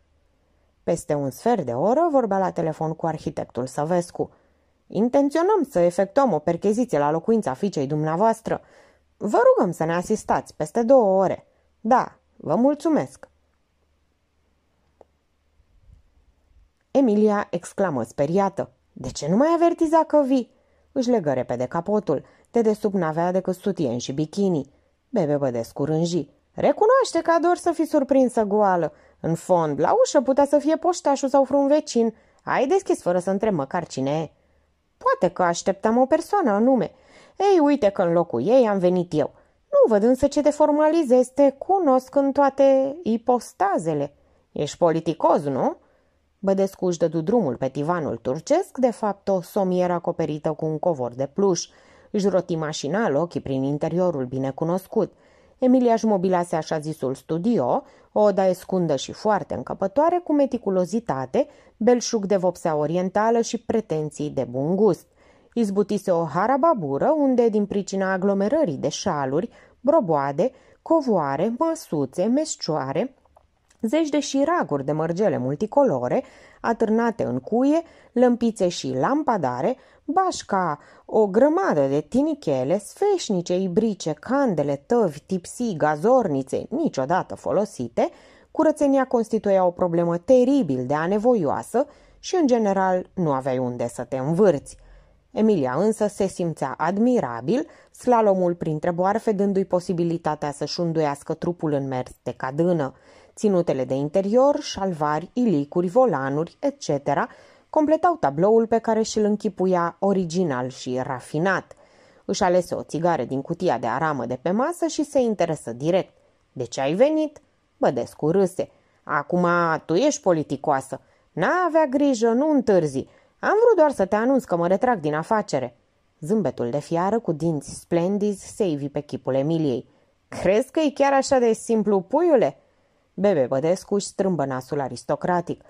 Peste un sfert de oră vorbea la telefon cu arhitectul Săvescu. Intenționăm să efectuăm o percheziție la locuința fiicei dumneavoastră. Vă rugăm să ne asistați peste două ore. Da, vă mulțumesc. Emilia exclamă speriată. De ce nu mai avertiza că vii? Își legă repede capotul. De desubt n-avea decât sutien și bikini. Bebe Bădescu rânji. Recunoaște că ador să fii surprinsă goală. În fond, la ușă putea să fie poștașul sau vreun vecin. Ai deschis fără să întreb măcar cine e. Poate că așteptam o persoană anume. Ei, uite că în locul ei am venit eu. Nu văd însă ce te formalizezi, te cunosc în toate ipostazele. Ești politicos, nu? Bădescu își dădu drumul pe divanul turcesc, de fapt o somieră acoperită cu un covor de pluș. Își roti mașinal ochii prin interiorul binecunoscut. Emilia își mobilase așa zisul studio, o odaie scundă și foarte încăpătoare, cu meticulozitate, belșug de vopsea orientală și pretenții de bun gust. Izbutise o harababură unde, din pricina aglomerării de șaluri, broboade, covoare, măsuțe, mescioare, zeci de șiraguri de mărgele multicolore, atârnate în cuie, lămpițe și lampadare, bașca, o grămadă de tinichele, sfeșnice, ibrice, candele, tăvi, tipsii, gazornițe, niciodată folosite, curățenia constituia o problemă teribil de anevoioasă și, în general, nu aveai unde să te învârți. Emilia însă se simțea admirabil, slalomul printre boarfe dându-i posibilitatea să-și unduiască trupul în mers de cadână. Ținutele de interior, șalvari, ilicuri, volanuri, etc., completau tabloul pe care și-l închipuia original și rafinat. Își alese o țigară din cutia de aramă de pe masă și se interesă direct. De ce ai venit? Bădescu râse. Acum tu ești politicoasă. N-avea grijă, nu întârzi. Am vrut doar să te anunț că mă retrag din afacere. Zâmbetul de fiară cu dinți splendizi se ivi pe chipul Emiliei. Crezi că e chiar așa de simplu, puiule?" Bebe Bădescu își strâmbă nasul aristocratic.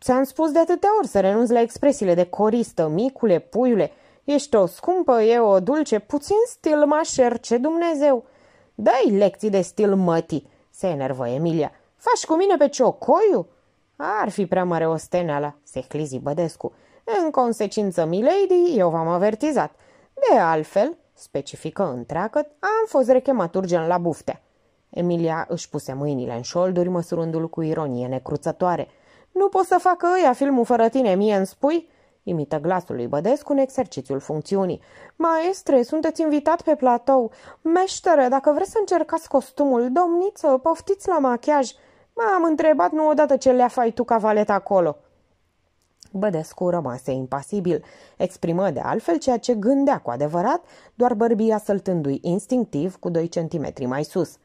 Ți-am spus de atâtea ori să renunți la expresiile de coristă, micule, puiule. Ești o scumpă, e o dulce, puțin stil mașer, ce Dumnezeu. Dai lecții de stil mătii, se enervă Emilia. Faci cu mine pe ciocoiu? Ar fi prea mare osteneala, se clizi Bădescu. În consecință, milady, eu v-am avertizat. De altfel, specifică întreagă, am fost rechemat urgent la buftea. Emilia își puse mâinile în șolduri, măsurându-l cu ironie necruțătoare. Nu pot să facă ăia filmul fără tine, mie îmi spui? imită glasul lui Bădescu în exercițiul funcțiunii. Maestre, sunteți invitat pe platou. Meștere, dacă vreți să încercați costumul, domniță, poftiți la machiaj. M-am întrebat nu odată ce le-a fai tu cavalet acolo. Bădescu rămase impasibil. Exprimă de altfel ceea ce gândea cu adevărat, doar bărbia săltându-i instinctiv cu doi centimetri mai sus.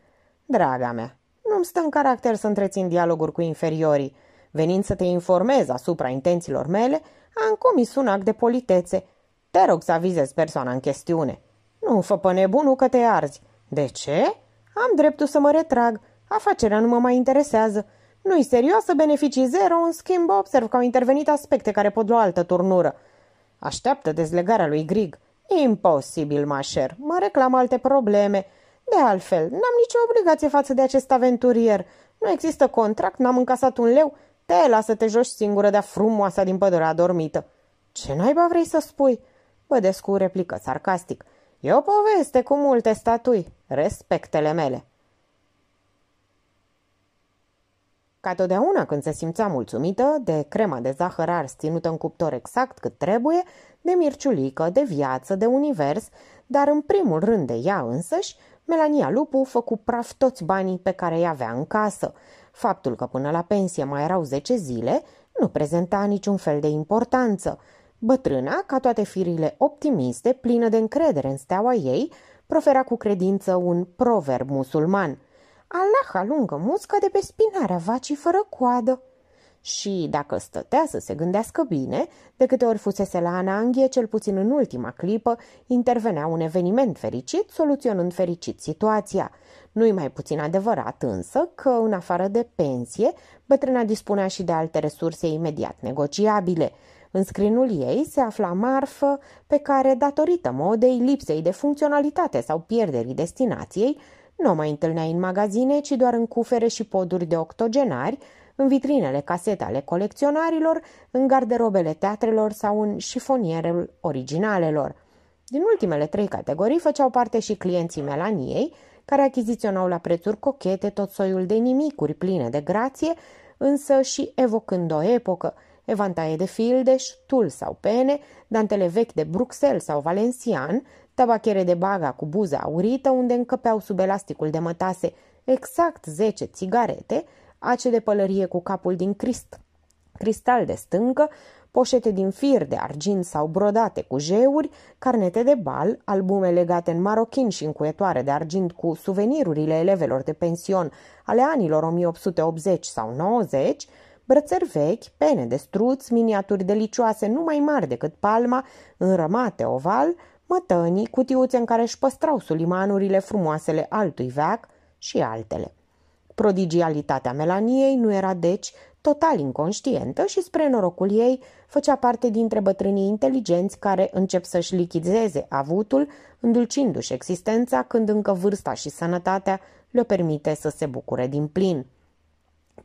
Draga mea, nu-mi stă în caracter să întrețin dialoguri cu inferiorii. Venind să te informez asupra intențiilor mele, am comis un act de politețe. Te rog să avizezi persoana în chestiune. Nu fă pe nebunul că te arzi. De ce? Am dreptul să mă retrag. Afacerea nu mă mai interesează. Nu-i serioasă, beneficii zero, în schimb observ că au intervenit aspecte care pot lua altă turnură. Așteaptă dezlegarea lui Grig. Imposibil, mașer. Mă reclam alte probleme. De altfel, n-am nicio obligație față de acest aventurier. Nu există contract, n-am încasat un leu. Te las să te joci singură de-a frumoasa din pădurea adormită. Ce naiba vrei să spui? Bădescu replică sarcastic. E o poveste cu multe statui. Respectele mele. Ca totdeauna când se simțea mulțumită de crema de zahăr ars ținută în cuptor exact cât trebuie, de mirciulică, de viață, de univers, dar în primul rând de ea însăși, Melania Lupu făcu praf toți banii pe care îi avea în casă. Faptul că până la pensie mai erau zece zile nu prezenta niciun fel de importanță. Bătrâna, ca toate firile optimiste, plină de încredere în steaua ei, profera cu credință un proverb musulman – Allah alungă musca de pe spinarea vacii fără coadă. Și dacă stătea să se gândească bine, de câte ori fusese la ananghie, cel puțin în ultima clipă, intervenea un eveniment fericit, soluționând fericit situația. Nu-i mai puțin adevărat însă că, în afară de pensie, bătrâna dispunea și de alte resurse imediat negociabile. În scrinul ei se afla marfă pe care, datorită modei, lipsei de funcționalitate sau pierderii destinației, nu o mai întâlneai în magazine, ci doar în cufere și poduri de octogenari, în vitrinele casete ale colecționarilor, în garderobele teatrelor sau în șifonierul originalelor. Din ultimele trei categorii făceau parte și clienții Melaniei, care achiziționau la prețuri cochete tot soiul de nimicuri pline de grație, însă și evocând o epocă, evantaie de fildeș, tul sau pene, dantele vechi de Bruxelles sau Valencian, tabachere de baga cu buză aurită unde încăpeau sub elasticul de mătase exact 10 țigarete, ace de pălărie cu capul din crist, cristal de stâncă, poșete din fir de argint sau brodate cu jeuri, carnete de bal, albume legate în marochin și încuietoare de argint cu suvenirurile elevelor de pension ale anilor 1880 sau 90, brățări vechi, pene de struț, miniaturi delicioase nu mai mari decât palma, înrămate oval, mătănii, cutiuțe în care își păstrau sulimanurile frumoasele altui veac și altele. Prodigialitatea Melaniei nu era deci total inconștientă și spre norocul ei făcea parte dintre bătrânii inteligenți care încep să-și lichideze avutul, îndulcindu-și existența când încă vârsta și sănătatea le permite să se bucure din plin.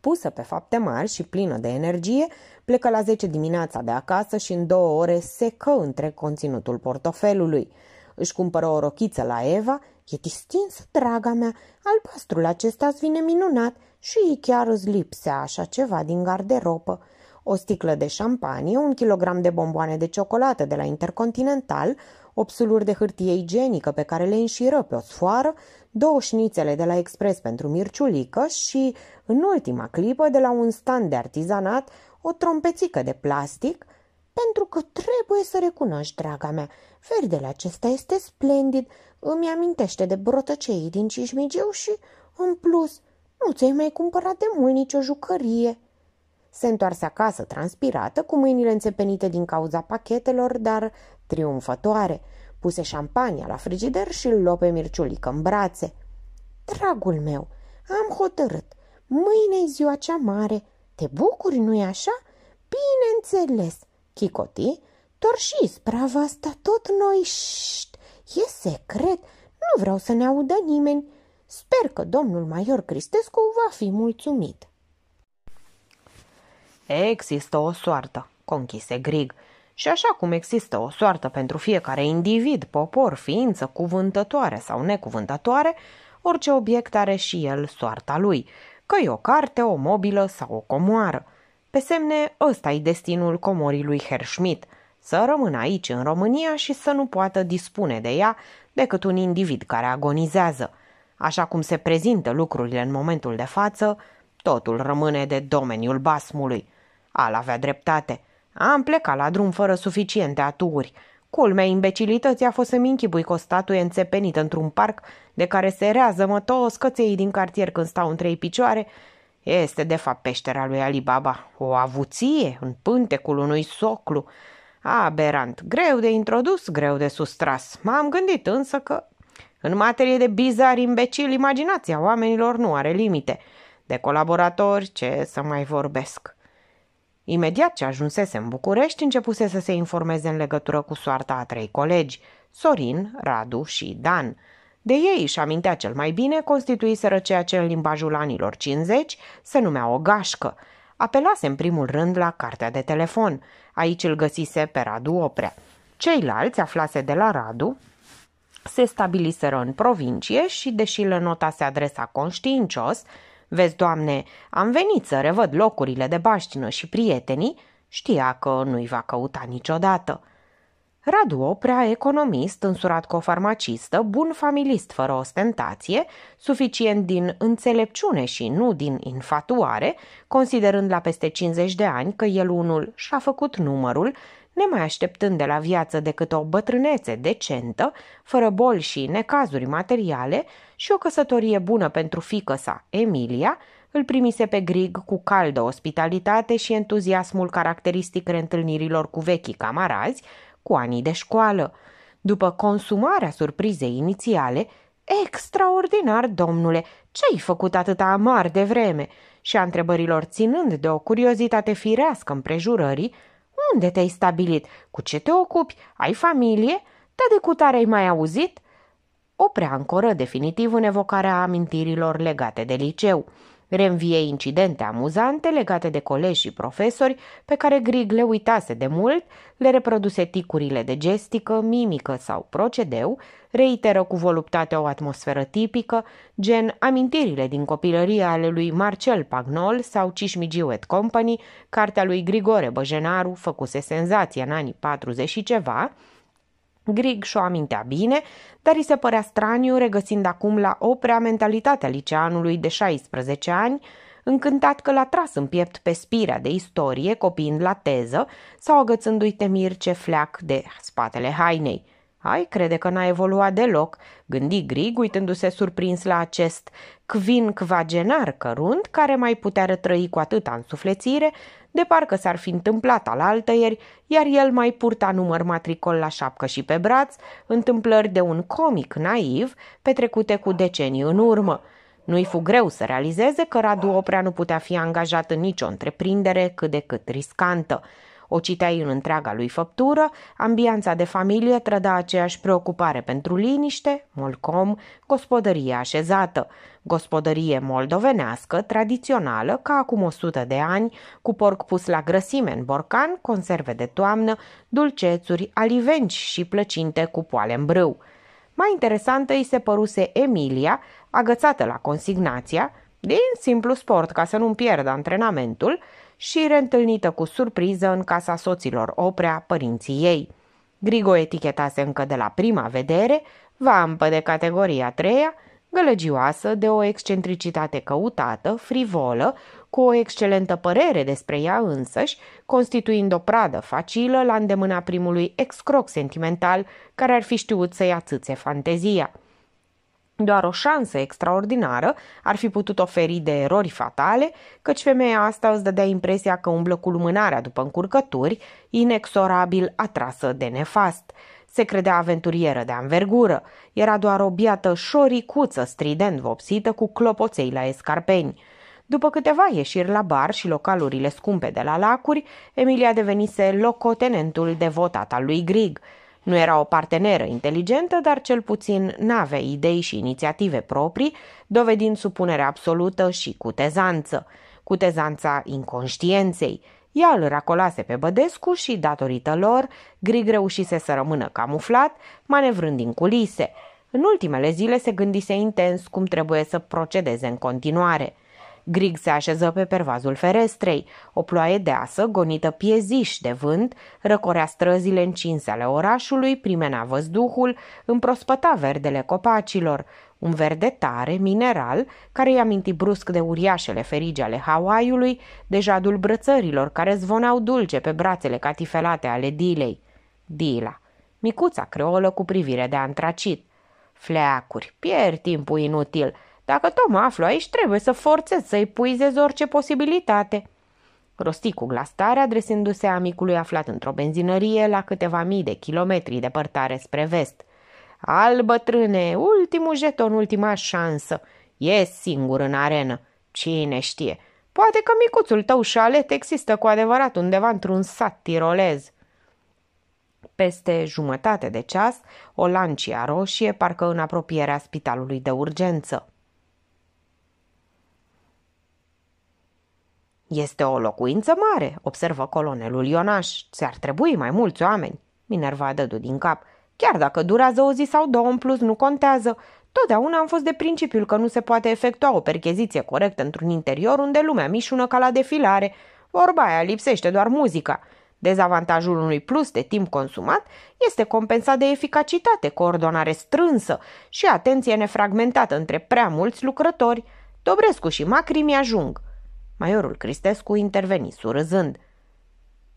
Pusă pe fapte mari și plină de energie, plecă la 10 dimineața de acasă și în două ore secă între conținutul portofelului. Își cumpără o rochiță la Eva, e distinsă, draga mea, albastrul acesta îți vine minunat și chiar îți lipsea așa ceva din garderobă. O sticlă de șampanie, un kilogram de bomboane de ciocolată de la Intercontinental, opsuluri de hârtie igienică pe care le înșiră pe o sfoară, două șnițele de la Express pentru Mirciulică și, în ultima clipă, de la un stand de artizanat, o trompețică de plastic, pentru că trebuie să recunoști, draga mea, verdele acesta este splendid, îmi amintește de brotăceii din Cismigiu și, în plus, nu ți-ai mai cumpărat de mult nicio jucărie. Se întoarse acasă transpirată, cu mâinile înțepenite din cauza pachetelor, dar triumfătoare. Puse șampania la frigider și îl luă pe Mirciulică în brațe. Dragul meu, am hotărât. Mâine ziua cea mare. Te bucuri, nu-i așa? Bineînțeles, chicoti, doar și sprava asta tot noi, șt, e secret, nu vreau să ne audă nimeni. Sper că domnul major Cristescu va fi mulțumit. Există o soartă, conchise Grig, și așa cum există o soartă pentru fiecare individ, popor, ființă cuvântătoare sau necuvântătoare, orice obiect are și el soarta lui, că e o carte, o mobilă sau o comoară. Pe semne, ăsta e destinul comorii lui Herr Schmidt, să rămână aici în România și să nu poată dispune de ea decât un individ care agonizează. Așa cum se prezintă lucrurile în momentul de față, totul rămâne de domeniul basmului. Al avea dreptate. Am plecat la drum fără suficiente aturi. Culmea imbecilității a fost să-mi închipui cu o statuie înțepenită într-un parc de care se rează mă toți căței din cartier când stau în trei picioare. Este de fapt peștera lui Alibaba, o avuție în pântecul unui soclu. Aberant, greu de introdus, greu de sustras. M-am gândit însă că în materie de bizar imbecil, imaginația oamenilor nu are limite. De colaboratori, ce să mai vorbesc. Imediat ce ajunsese în București, începuse să se informeze în legătură cu soarta a trei colegi, Sorin, Radu și Dan. De ei își amintea cel mai bine, constituiseră ceea ce în limbajul anilor 50 se numea o gașcă. Apelase în primul rând la cartea de telefon. Aici îl găsise pe Radu Oprea. Ceilalți, aflase de la Radu, se stabiliseră în provincie și, deși le notase adresa conștiincios, Vezi, doamne, am venit să revăd locurile de baștină și prietenii, știa că nu-i va căuta niciodată. Radu Oprea, economist, însurat cu o farmacistă, bun familist fără ostentație, suficient din înțelepciune și nu din infatuare, considerând la peste 50 de ani că el unul și-a făcut numărul, nemai așteptând de la viață decât o bătrânețe decentă, fără boli și necazuri materiale și o căsătorie bună pentru fică sa, Emilia, îl primise pe Grig cu caldă ospitalitate și entuziasmul caracteristic reîntâlnirilor cu vechii camarazi, cu anii de școală. După consumarea surprizei inițiale, Extraordinar, domnule! Ce-ai făcut atâta amar de vreme?" și a întrebărilor ținând de o curiozitate firească împrejurării, unde te-ai stabilit? Cu ce te ocupi? Ai familie? Dar de cutare ai mai auzit?" Oprea ancoră definitiv în evocarea amintirilor legate de liceu. Reînvie incidente amuzante legate de colegi și profesori pe care Grig le uitase de mult, le reproduse ticurile de gestică, mimică sau procedeu, reiteră cu voluptate o atmosferă tipică, gen amintirile din copilărie ale lui Marcel Pagnol sau Cismigiu et Company, cartea lui Grigore Băjenaru, făcuse senzație în anii 40 și ceva, Grig și-o amintea bine, dar îi se părea straniu regăsind acum la o prea mentalitatea liceanului de 16 ani, încântat că l-a tras în piept pe spirea de istorie, copiind la teză sau agățându-i temir ce fleac de spatele hainei. Ai crede că n-a evoluat deloc, gândi Grig, uitându-se surprins la acest kvin kvagenar cărunt, care mai putea rătrăi cu atâta însuflețire, de parcă s-ar fi întâmplat al ieri, iar el mai purta număr matricol la șapcă și pe braț, întâmplări de un comic naiv, petrecute cu decenii în urmă. Nu-i fu greu să realizeze că Radu Oprea nu putea fi angajat în nicio întreprindere cât de cât riscantă. O citeai în întreaga lui făptură, ambianța de familie trăda aceeași preocupare pentru liniște, molcom, gospodărie așezată, gospodărie moldovenească, tradițională, ca acum o sută de ani, cu porc pus la grăsime în borcan, conserve de toamnă, dulcețuri, alivenci și plăcinte cu poale în brâu. Mai interesantă îi se păruse Emilia, agățată la consignația, din simplu sport ca să nu-mi pierdă antrenamentul, și reîntâlnită cu surpriză în casa soților Oprea, părinții ei. Grigo etichetase încă de la prima vedere, vampă de categoria treia, gălăgioasă, de o excentricitate căutată, frivolă, cu o excelentă părere despre ea însăși, constituind o pradă facilă la îndemâna primului excroc sentimental care ar fi știut să-i atâțe fantezia – doar o șansă extraordinară ar fi putut oferi de erori fatale, căci femeia asta îți dădea impresia că umblă cu lumânarea după încurcături, inexorabil atrasă de nefast. Se credea aventurieră de anvergură, era doar o biată șoricuță strident vopsită cu clopoței la escarpeni. După câteva ieșiri la bar și localurile scumpe de la lacuri, Emilia devenise locotenentul devotat al lui Grig – nu era o parteneră inteligentă, dar cel puțin n-avea idei și inițiative proprii, dovedind supunere absolută și cutezanță. Cutezanța inconștienței. Ea îl racolase pe Bădescu și, datorită lor, Grig reușise să rămână camuflat, manevrând din culise. În ultimele zile se gândise intens cum trebuie să procedeze în continuare. Grig se așeză pe pervazul ferestrei. O ploaie deasă, gonită pieziș de vânt, răcorea străzile încinse ale orașului, primena văzduhul, împrospăta verdele copacilor. Un verde tare, mineral, care i-a mintit brusc de uriașele ferige ale Hawaiiului, de jadul brățărilor care zvoneau dulce pe brațele catifelate ale Dilei. Dila, micuța creolă cu privire de antracit. Fleacuri, pierd timpul inutil – dacă tot mă aflu aici, trebuie să forțez să-i puizez orice posibilitate. Rosti cu glastare, adresându-se amicului aflat într-o benzinărie la câteva mii de kilometri departare spre vest. Al bătrâne, ultimul jeton, ultima șansă. E singur în arenă. Cine știe? Poate că micuțul tău șalet există cu adevărat undeva într-un sat tirolez. Peste jumătate de ceas, o lancia roșie parcă în apropierea spitalului de urgență. Este o locuință mare, observă colonelul Ionaș. Ți-ar trebui mai mulți oameni. Minerva dădu din cap. Chiar dacă durează o zi sau două în plus, nu contează. Totdeauna am fost de principiul că nu se poate efectua o percheziție corectă într-un interior unde lumea mișună ca la defilare. Vorba aia lipsește doar muzica. Dezavantajul unui plus de timp consumat este compensat de eficacitate, coordonare strânsă și atenție nefragmentată între prea mulți lucrători. Dobrescu și Macri mi-ajung. Maiorul Cristescu interveni surâzând.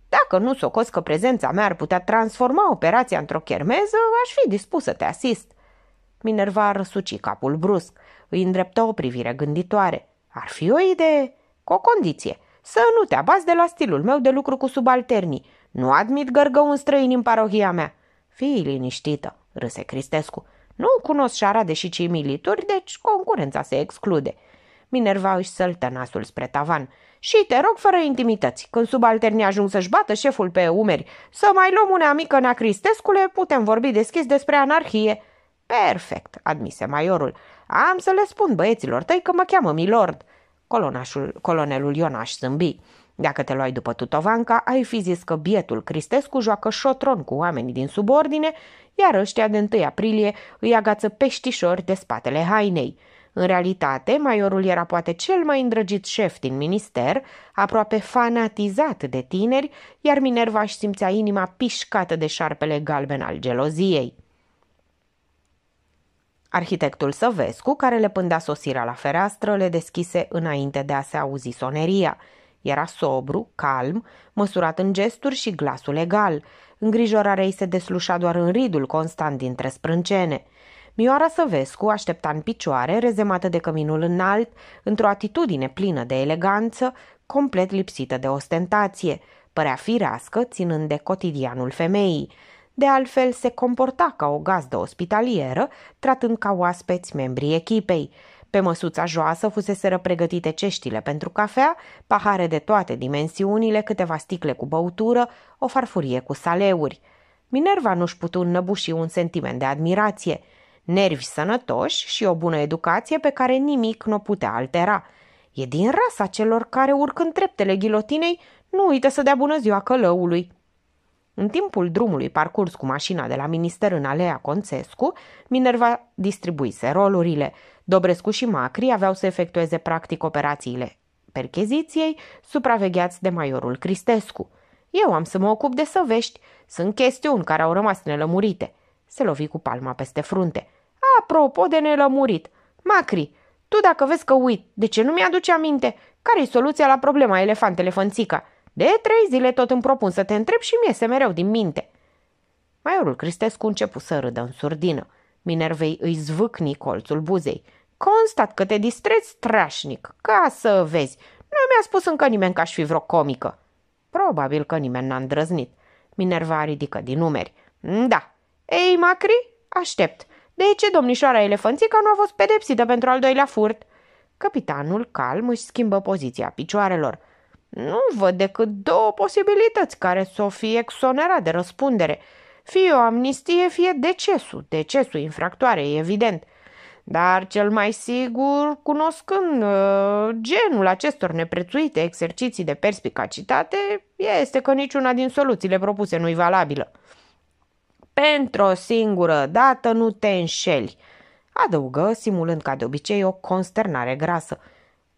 Dacă nu socos că prezența mea ar putea transforma operația într-o chermeză, aș fi dispus să te asist. Minerva răsuci capul brusc, îi îndreptă o privire gânditoare. Ar fi o idee, cu o condiție, să nu te abazi de la stilul meu de lucru cu subalternii. Nu admit gărgăun străini în parohia mea. Fii liniștită, râse Cristescu. Nu cunosc șarade și cei milituri, deci concurența se exclude. Minerva își săltă nasul spre tavan. Și te rog fără intimități, când subalternii ajung să-și bată șeful pe umeri, să mai luăm una mică nea Cristescule, putem vorbi deschis despre anarhie. Perfect, admise maiorul. Am să le spun băieților tăi că mă cheamă Milord. Colonașul, colonelul Ionaș zâmbi. Dacă te luai după Tutovanca, ai fi zis că bietul Cristescu joacă șotron cu oamenii din subordine, iar ăștia de 1 aprilie îi agață peștișori de spatele hainei. În realitate, maiorul era poate cel mai îndrăgit șef din minister, aproape fanatizat de tineri, iar Minerva își simțea inima pișcată de șarpele galben al geloziei. Arhitectul Săvescu, care le pândea sosirea la fereastră, le deschise înainte de a se auzi soneria. Era sobru, calm, măsurat în gesturi și glasul egal. Îngrijorarea ei se deslușa doar în ridul constant dintre sprâncene – Mioara Săvescu aștepta în picioare, rezemată de căminul înalt, într-o atitudine plină de eleganță, complet lipsită de ostentație. Părea firească, ținând de cotidianul femeii. De altfel, se comporta ca o gazdă ospitalieră, tratând ca oaspeți membrii echipei. Pe măsuța joasă fuseseră pregătite ceștile pentru cafea, pahare de toate dimensiunile, câteva sticle cu băutură, o farfurie cu saleuri. Minerva nu-și putu înnăbuși un sentiment de admirație – nervi sănătoși și o bună educație pe care nimic nu o putea altera. E din rasa celor care, urcând treptele ghilotinei, nu uită să dea bună ziua călăului. În timpul drumului parcurs cu mașina de la minister în alea Conțescu, Minerva distribuise rolurile. Dobrescu și Macri aveau să efectueze practic operațiile percheziției, supravegheați de maiorul Cristescu. Eu am să mă ocup de săvești. Sunt chestiuni care au rămas nelămurite. Se lovi cu palma peste frunte. Apropo de nelămurit, Macri, tu dacă vezi că uit, de ce nu mi-aduce aminte? Care-i soluția la problema elefantele fănțica? De trei zile tot îmi propun să te întreb și mi se mereu din minte. Maiorul Cristescu începu să râdă în surdină. Minervei îi zvâcni colțul buzei. Constat că te distrezi strașnic, ca să vezi. Nu mi-a spus încă nimeni că aș fi vreo comică. Probabil că nimeni n-a îndrăznit. Minerva ridică din numeri. Da. Ei, Macri? Aștept. De ce domnișoara Elefanțica nu a fost pedepsită pentru al doilea furt? Capitanul calm își schimbă poziția picioarelor. Nu văd decât două posibilități care să o fie exonerat de răspundere. Fie o amnistie, fie decesul. Decesul infractoare, e evident. Dar cel mai sigur, cunoscând uh, genul acestor neprețuite exerciții de perspicacitate, este că niciuna din soluțiile propuse nu-i valabilă. Pentru o singură dată nu te înșeli, adăugă, simulând ca de obicei o consternare grasă.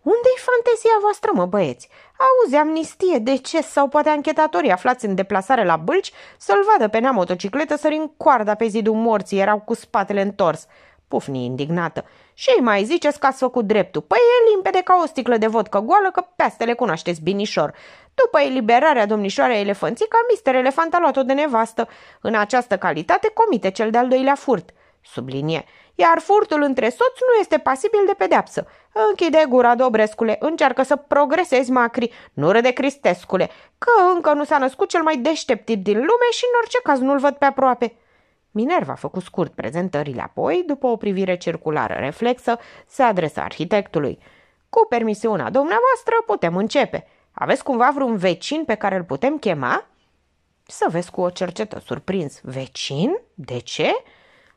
Unde-i fantezia voastră, mă băieți? Auzi, amnistie, deces sau poate anchetatorii aflați în deplasare la bâlci să-l vadă pe nea motocicletă sărind coarda pe zidul morții, erau cu spatele întors. Pufni indignată. Și mai ziceți că ați făcut dreptul. Păi e limpede ca o sticlă de vodcă goală, că pe astea le cunoașteți binișor. După eliberarea domnișoarei elefanțica, mister elefant a luat-o de nevastă. În această calitate comite cel de-al doilea furt. Sublinie. Iar furtul între soți nu este pasibil de pedeapsă. Închide gura, Dobrescule, încearcă să progresezi, Macri, nu râde Cristescule, că încă nu s-a născut cel mai deștept tip din lume și în orice caz nu-l văd pe aproape. Minerva a făcut scurt prezentările apoi, după o privire circulară reflexă, se adresă arhitectului. Cu permisiunea dumneavoastră putem începe. Aveți cumva vreun vecin pe care îl putem chema? Să vezi cu o cercetă surprins. Vecin? De ce?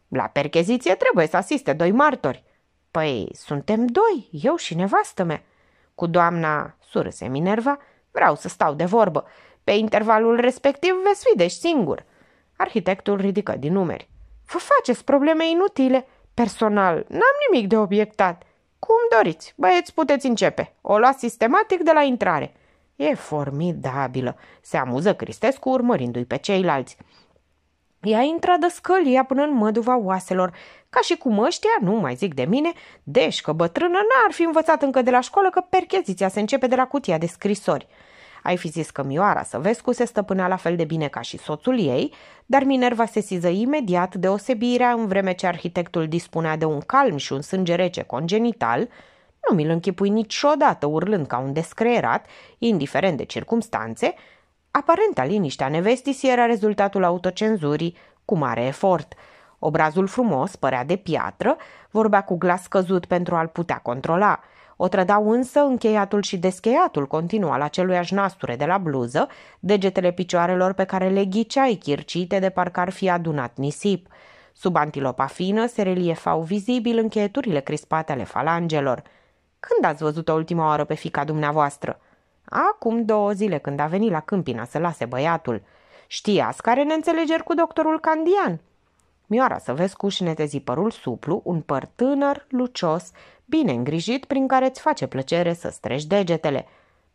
La percheziție trebuie să asiste doi martori. Păi, suntem doi, eu și nevastă mea. Cu doamna, surâse Minerva, vreau să stau de vorbă. Pe intervalul respectiv veți fi deci singur. Arhitectul ridică din numeri. Vă faceți probleme inutile. Personal, n-am nimic de obiectat. Cum doriți, băieți, puteți începe. O luați sistematic de la intrare. E formidabilă, se amuză Cristescu urmărindu-i pe ceilalți. Ea intră de scălia până în măduva oaselor, ca și cum ăștia, nu mai zic de mine, deși că bătrână n-ar fi învățat încă de la școală că percheziția se începe de la cutia de scrisori. Ai fi zis că Mioara Săvescu se stăpânea la fel de bine ca și soțul ei, dar Minerva se siză imediat deosebirea în vreme ce arhitectul dispunea de un calm și un sânge rece congenital, nu mi-l închipui niciodată urlând ca un descreerat, indiferent de circumstanțe, aparenta liniștea nevestii era rezultatul autocenzurii cu mare efort. Obrazul frumos părea de piatră, vorbea cu glas căzut pentru a-l putea controla – o trădau însă încheiatul și descheiatul continuu al aceluiași nasture de la bluză, degetele picioarelor pe care le ghiceai chircite de parcă ar fi adunat nisip. Sub antilopa fină se reliefau vizibil încheieturile crispate ale falangelor. Când ați văzut-o ultima oară pe fica dumneavoastră? Acum două zile când a venit la câmpina să lase băiatul. Știați care neînțelegeri cu doctorul Candian? Mioara să vezi cu netezi părul suplu, un păr tânăr, lucios, bine îngrijit, prin care îți face plăcere să strești degetele.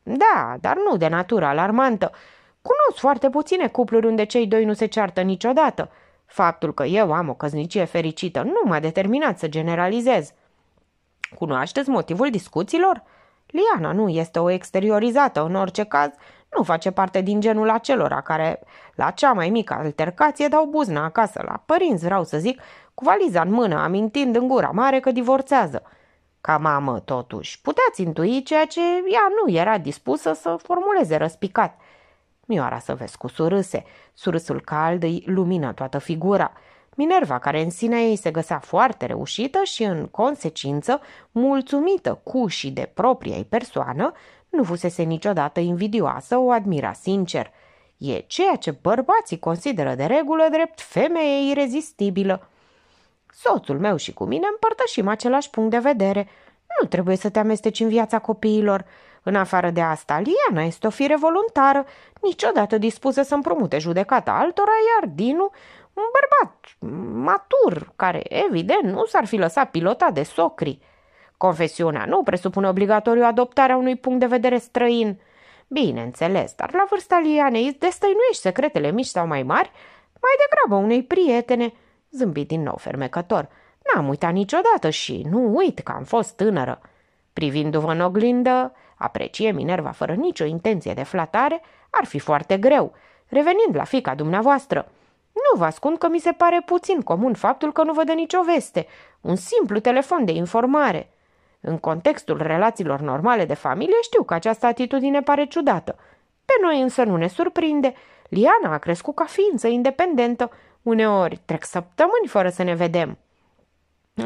Da, dar nu de natură alarmantă. Cunosc foarte puține cupluri unde cei doi nu se ceartă niciodată. Faptul că eu am o căznicie fericită nu m-a determinat să generalizez. Cunoașteți motivul discuțiilor? Liana nu este o exteriorizată, în orice caz, nu face parte din genul acelora care, la cea mai mică altercație, dau buzna acasă la părinți, vreau să zic, cu valiza în mână, amintind în gura mare că divorțează. Ca mamă, totuși, puteați intui ceea ce ea nu era dispusă să formuleze răspicat. Mioara să vezi cu surâse. Surâsul cald îi lumină toată figura. Minerva, care în sine ei se găsea foarte reușită și, în consecință, mulțumită cu și de propria ei persoană, nu fusese niciodată invidioasă, o admira sincer. E ceea ce bărbații consideră de regulă drept femeie irezistibilă. Soțul meu și cu mine împărtășim același punct de vedere. Nu trebuie să te amesteci în viața copiilor. În afară de asta, Liana este o fire voluntară, niciodată dispusă să împrumute judecata altora, iar Dinu, un bărbat matur, care, evident, nu s-ar fi lăsat pilota de socri. Confesiunea nu presupune obligatoriu adoptarea unui punct de vedere străin. Bineînțeles, dar la vârsta Lianei destăinuiești secretele mici sau mai mari, mai degrabă unei prietene – Zâmbi din nou fermecător. N-am uitat niciodată și nu uit că am fost tânără. Privindu-vă în oglindă, aprecie Minerva fără nicio intenție de flatare, ar fi foarte greu. Revenind la fica dumneavoastră, nu vă ascund că mi se pare puțin comun faptul că nu vă dă nicio veste, un simplu telefon de informare. În contextul relațiilor normale de familie știu că această atitudine pare ciudată. Pe noi însă nu ne surprinde. Liana a crescut ca ființă independentă, Uneori trec săptămâni fără să ne vedem.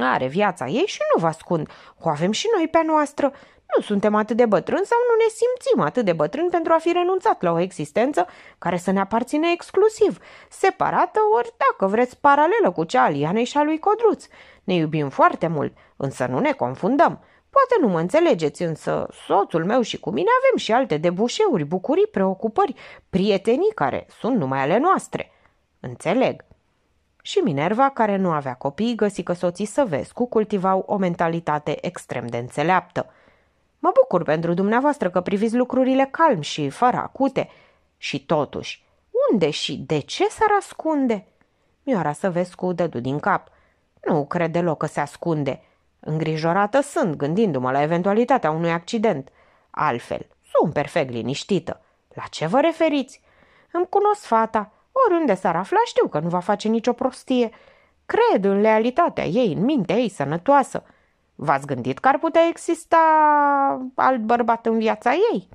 Are viața ei și nu vă ascund. O avem și noi pe noastră. Nu suntem atât de bătrâni sau nu ne simțim atât de bătrâni pentru a fi renunțat la o existență care să ne aparține exclusiv, separată ori, dacă vreți, paralelă cu cea a Lianei și a lui Codruț. Ne iubim foarte mult, însă nu ne confundăm. Poate nu mă înțelegeți, însă soțul meu și cu mine avem și alte debușeuri, bucurii, preocupări, prietenii care sunt numai ale noastre. Înțeleg. Și Minerva, care nu avea copii, găsi că soții Săvescu cultivau o mentalitate extrem de înțeleaptă. Mă bucur pentru dumneavoastră că priviți lucrurile calm și fără acute. Și totuși, unde și de ce s-ar ascunde? Mioara Săvescu dădu din cap. Nu cred deloc că se ascunde. Îngrijorată sunt, gândindu-mă la eventualitatea unui accident. Altfel, sunt perfect liniștită. La ce vă referiți? Îmi cunosc fata. Oriunde s-ar afla, știu că nu va face nicio prostie. Cred în lealitatea ei, în mintea ei sănătoasă. V-ați gândit că ar putea exista alt bărbat în viața ei?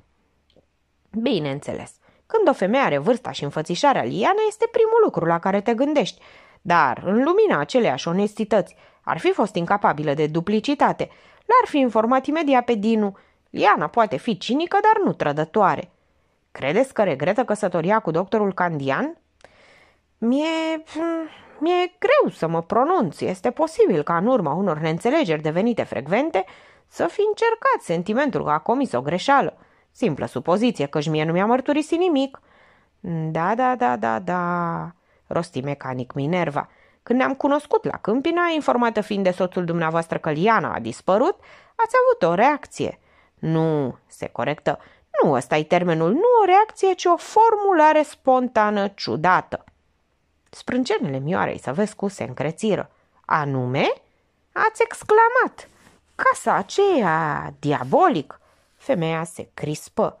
Bineînțeles. Când o femeie are vârsta și înfățișarea liană, este primul lucru la care te gândești. Dar, în lumina aceleiași onestități, ar fi fost incapabilă de duplicitate. L-ar fi informat imediat pe Dinu. Liana poate fi cinică, dar nu trădătoare. Credeți că regretă căsătoria cu doctorul Candian? Mie... mi-e greu să mă pronunț. Este posibil ca în urma unor neînțelegeri devenite frecvente să fi încercat sentimentul că a comis o greșeală. Simplă supoziție, că mie nu mi-a mărturisit nimic. Da, da, da, da, da, rosti mecanic Minerva. Când ne-am cunoscut la Câmpina, informată fiind de soțul dumneavoastră că Liana a dispărut, ați avut o reacție. Nu, se corectă, nu ăsta e termenul, nu o reacție, ci o formulare spontană ciudată. Sprâncenele mioarei Săvescu se încrețiră. Anume? Ați exclamat. Casa aceea diabolic. Femeia se crispă.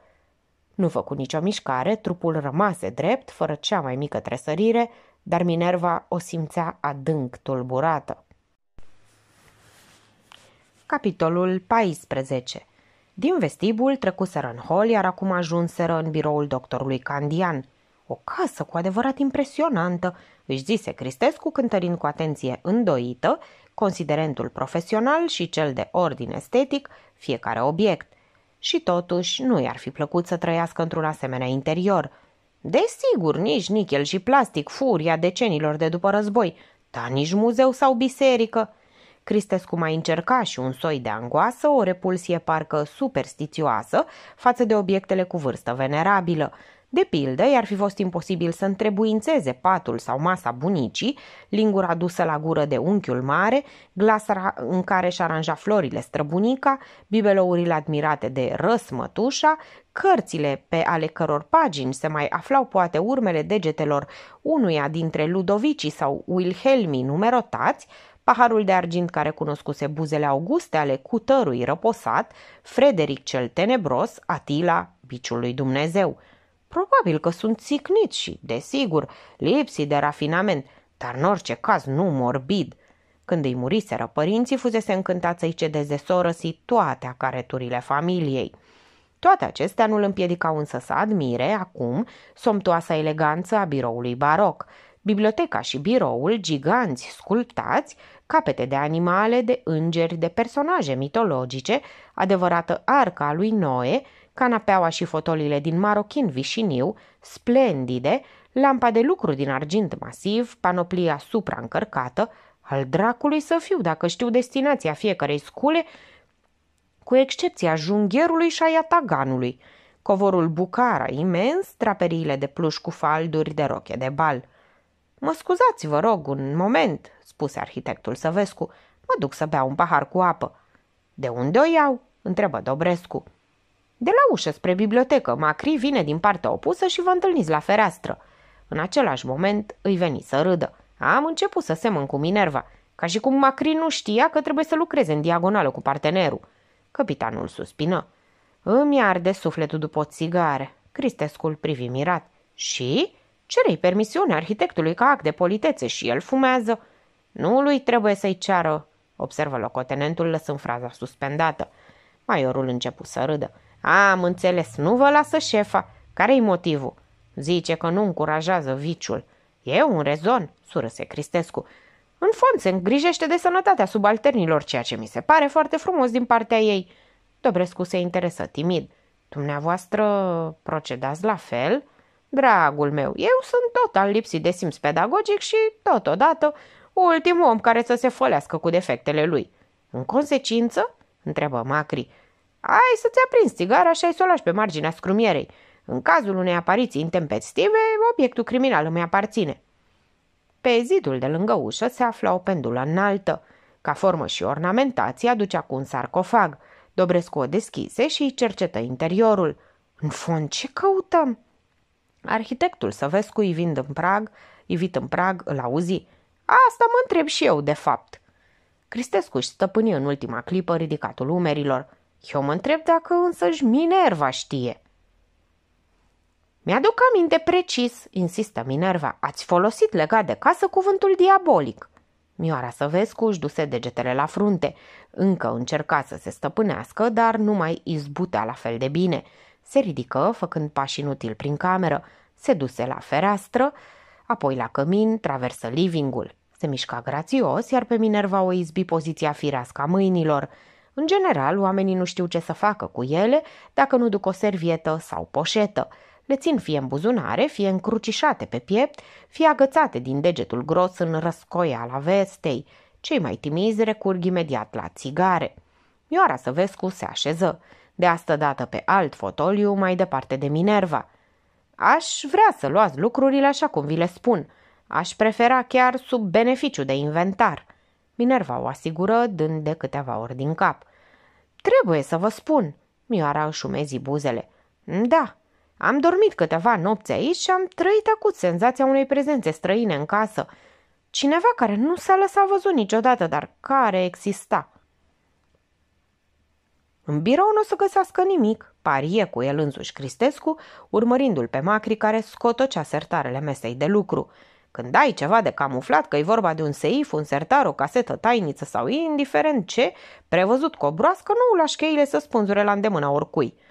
Nu făcu nicio mișcare, trupul rămase drept, fără cea mai mică tresărire, dar Minerva o simțea adânc tulburată. Capitolul 14 Din vestibul trecuseră în hol, iar acum ajunseră în biroul doctorului Candian. O casă cu adevărat impresionantă, își zise Cristescu cântărind cu atenție îndoită considerentul profesional și cel de ordin estetic, fiecare obiect. Și totuși nu i-ar fi plăcut să trăiască într-un asemenea interior. Desigur, nici nichel și plastic, furia decenilor de după război, dar nici muzeu sau biserică. Cristescu mai încerca și un soi de angoasă, o repulsie parcă superstițioasă față de obiectele cu vârstă venerabilă, de pildă, i-ar fi fost imposibil să întrebuințeze patul sau masa bunicii, lingura dusă la gură de unchiul mare, glasa în care și aranja florile străbunica, bibelourile admirate de răsmătușa, cărțile pe ale căror pagini se mai aflau poate urmele degetelor unuia dintre Ludovicii sau Wilhelmii numerotați, paharul de argint care cunoscuse buzele auguste ale cutărui răposat, Frederic cel tenebros, Atila, biciul lui Dumnezeu – Probabil că sunt țicnit și, desigur, lipsi de rafinament, dar în orice caz nu morbid. Când îi muriseră părinții, fusese încântat să-i cedeze sorăsii toate acareturile familiei. Toate acestea nu îl împiedicau însă să admire, acum, somtoasa eleganță a biroului baroc. Biblioteca și biroul, giganți sculptați, capete de animale, de îngeri, de personaje mitologice, adevărată arca a lui Noe, canapeaua și fotolile din marochin vișiniu, splendide, lampa de lucru din argint masiv, panoplia supraîncărcată, al dracului să fiu dacă știu destinația fiecarei scule, cu excepția jungherului și a iataganului, covorul bucara imens, draperiile de pluș cu falduri de roche de bal. Mă scuzați, vă rog, un moment, spuse arhitectul Săvescu, mă duc să beau un pahar cu apă. De unde o iau? întrebă Dobrescu. De la ușă spre bibliotecă, Macri vine din partea opusă și vă întâlniți la fereastră. În același moment îi veni să râdă. Am început să semăn cu Minerva, ca și cum Macri nu știa că trebuie să lucreze în diagonală cu partenerul. Capitanul suspină. Îmi arde sufletul după o țigare. Cristescul privi mirat. Și? Cerei permisiune arhitectului ca act de politețe și el fumează. Nu lui trebuie să-i ceară, observă locotenentul lăsând fraza suspendată. Maiorul începu să râdă. Am înțeles, nu vă lasă șefa. Care-i motivul? Zice că nu încurajează viciul. E un rezon, surâse Cristescu. În fond se îngrijește de sănătatea subalternilor, ceea ce mi se pare foarte frumos din partea ei. Dobrescu se interesă timid. Dumneavoastră procedați la fel? Dragul meu, eu sunt total lipsit de simț pedagogic și, totodată, ultimul om care să se fălească cu defectele lui. În consecință? întrebă Macri. Ai să-ți aprinzi țigara și ai să o lași pe marginea scrumierei. În cazul unei apariții intempestive, obiectul criminal îmi aparține. Pe zidul de lângă ușă se afla o pendulă înaltă. Ca formă și ornamentație aducea cu un sarcofag. Dobrescu o deschise și îi cercetă interiorul. În fond, ce căutăm? Arhitectul Săvescu, ivind în prag, ivit în prag, îl auzi. Asta mă întreb și eu, de fapt. Cristescu își stăpâni în ultima clipă ridicatul umerilor. Eu mă întreb dacă însăși Minerva știe. Mi-aduc aminte precis, insistă Minerva. Ați folosit legat de casă cuvântul diabolic. Mioara Săvescu își duse degetele la frunte. Încă încerca să se stăpânească, dar nu mai izbutea la fel de bine. Se ridică, făcând pași inutil prin cameră. Se duse la fereastră, apoi la cămin, traversă livingul. Se mișca grațios, iar pe Minerva o izbi poziția firească a mâinilor. În general, oamenii nu știu ce să facă cu ele dacă nu duc o servietă sau poșetă. Le țin fie în buzunare, fie încrucișate pe piept, fie agățate din degetul gros în răscoia la vestei. Cei mai timizi recurg imediat la țigare. Ioara Săvescu se așeză, de asta dată pe alt fotoliu, mai departe de Minerva. Aș vrea să luați lucrurile așa cum vi le spun. Aș prefera chiar sub beneficiu de inventar. Minerva o asigură, dând de câteva ori din cap. Trebuie să vă spun. Mioara își umezi buzele. Da, am dormit câteva nopți aici și am trăit acut senzația unei prezențe străine în casă. Cineva care nu s-a lăsat văzut niciodată, dar care exista. În birou nu o să găsească nimic, parie cu el însuși Cristescu, urmărindu-l pe Macri care scotocea sertarele mesei de lucru. Când ai ceva de camuflat, că e vorba de un seif, un sertar, o casetă tainiță sau indiferent ce, prevăzut cu o broască, nu lași cheile să spânzure la îndemâna oricui –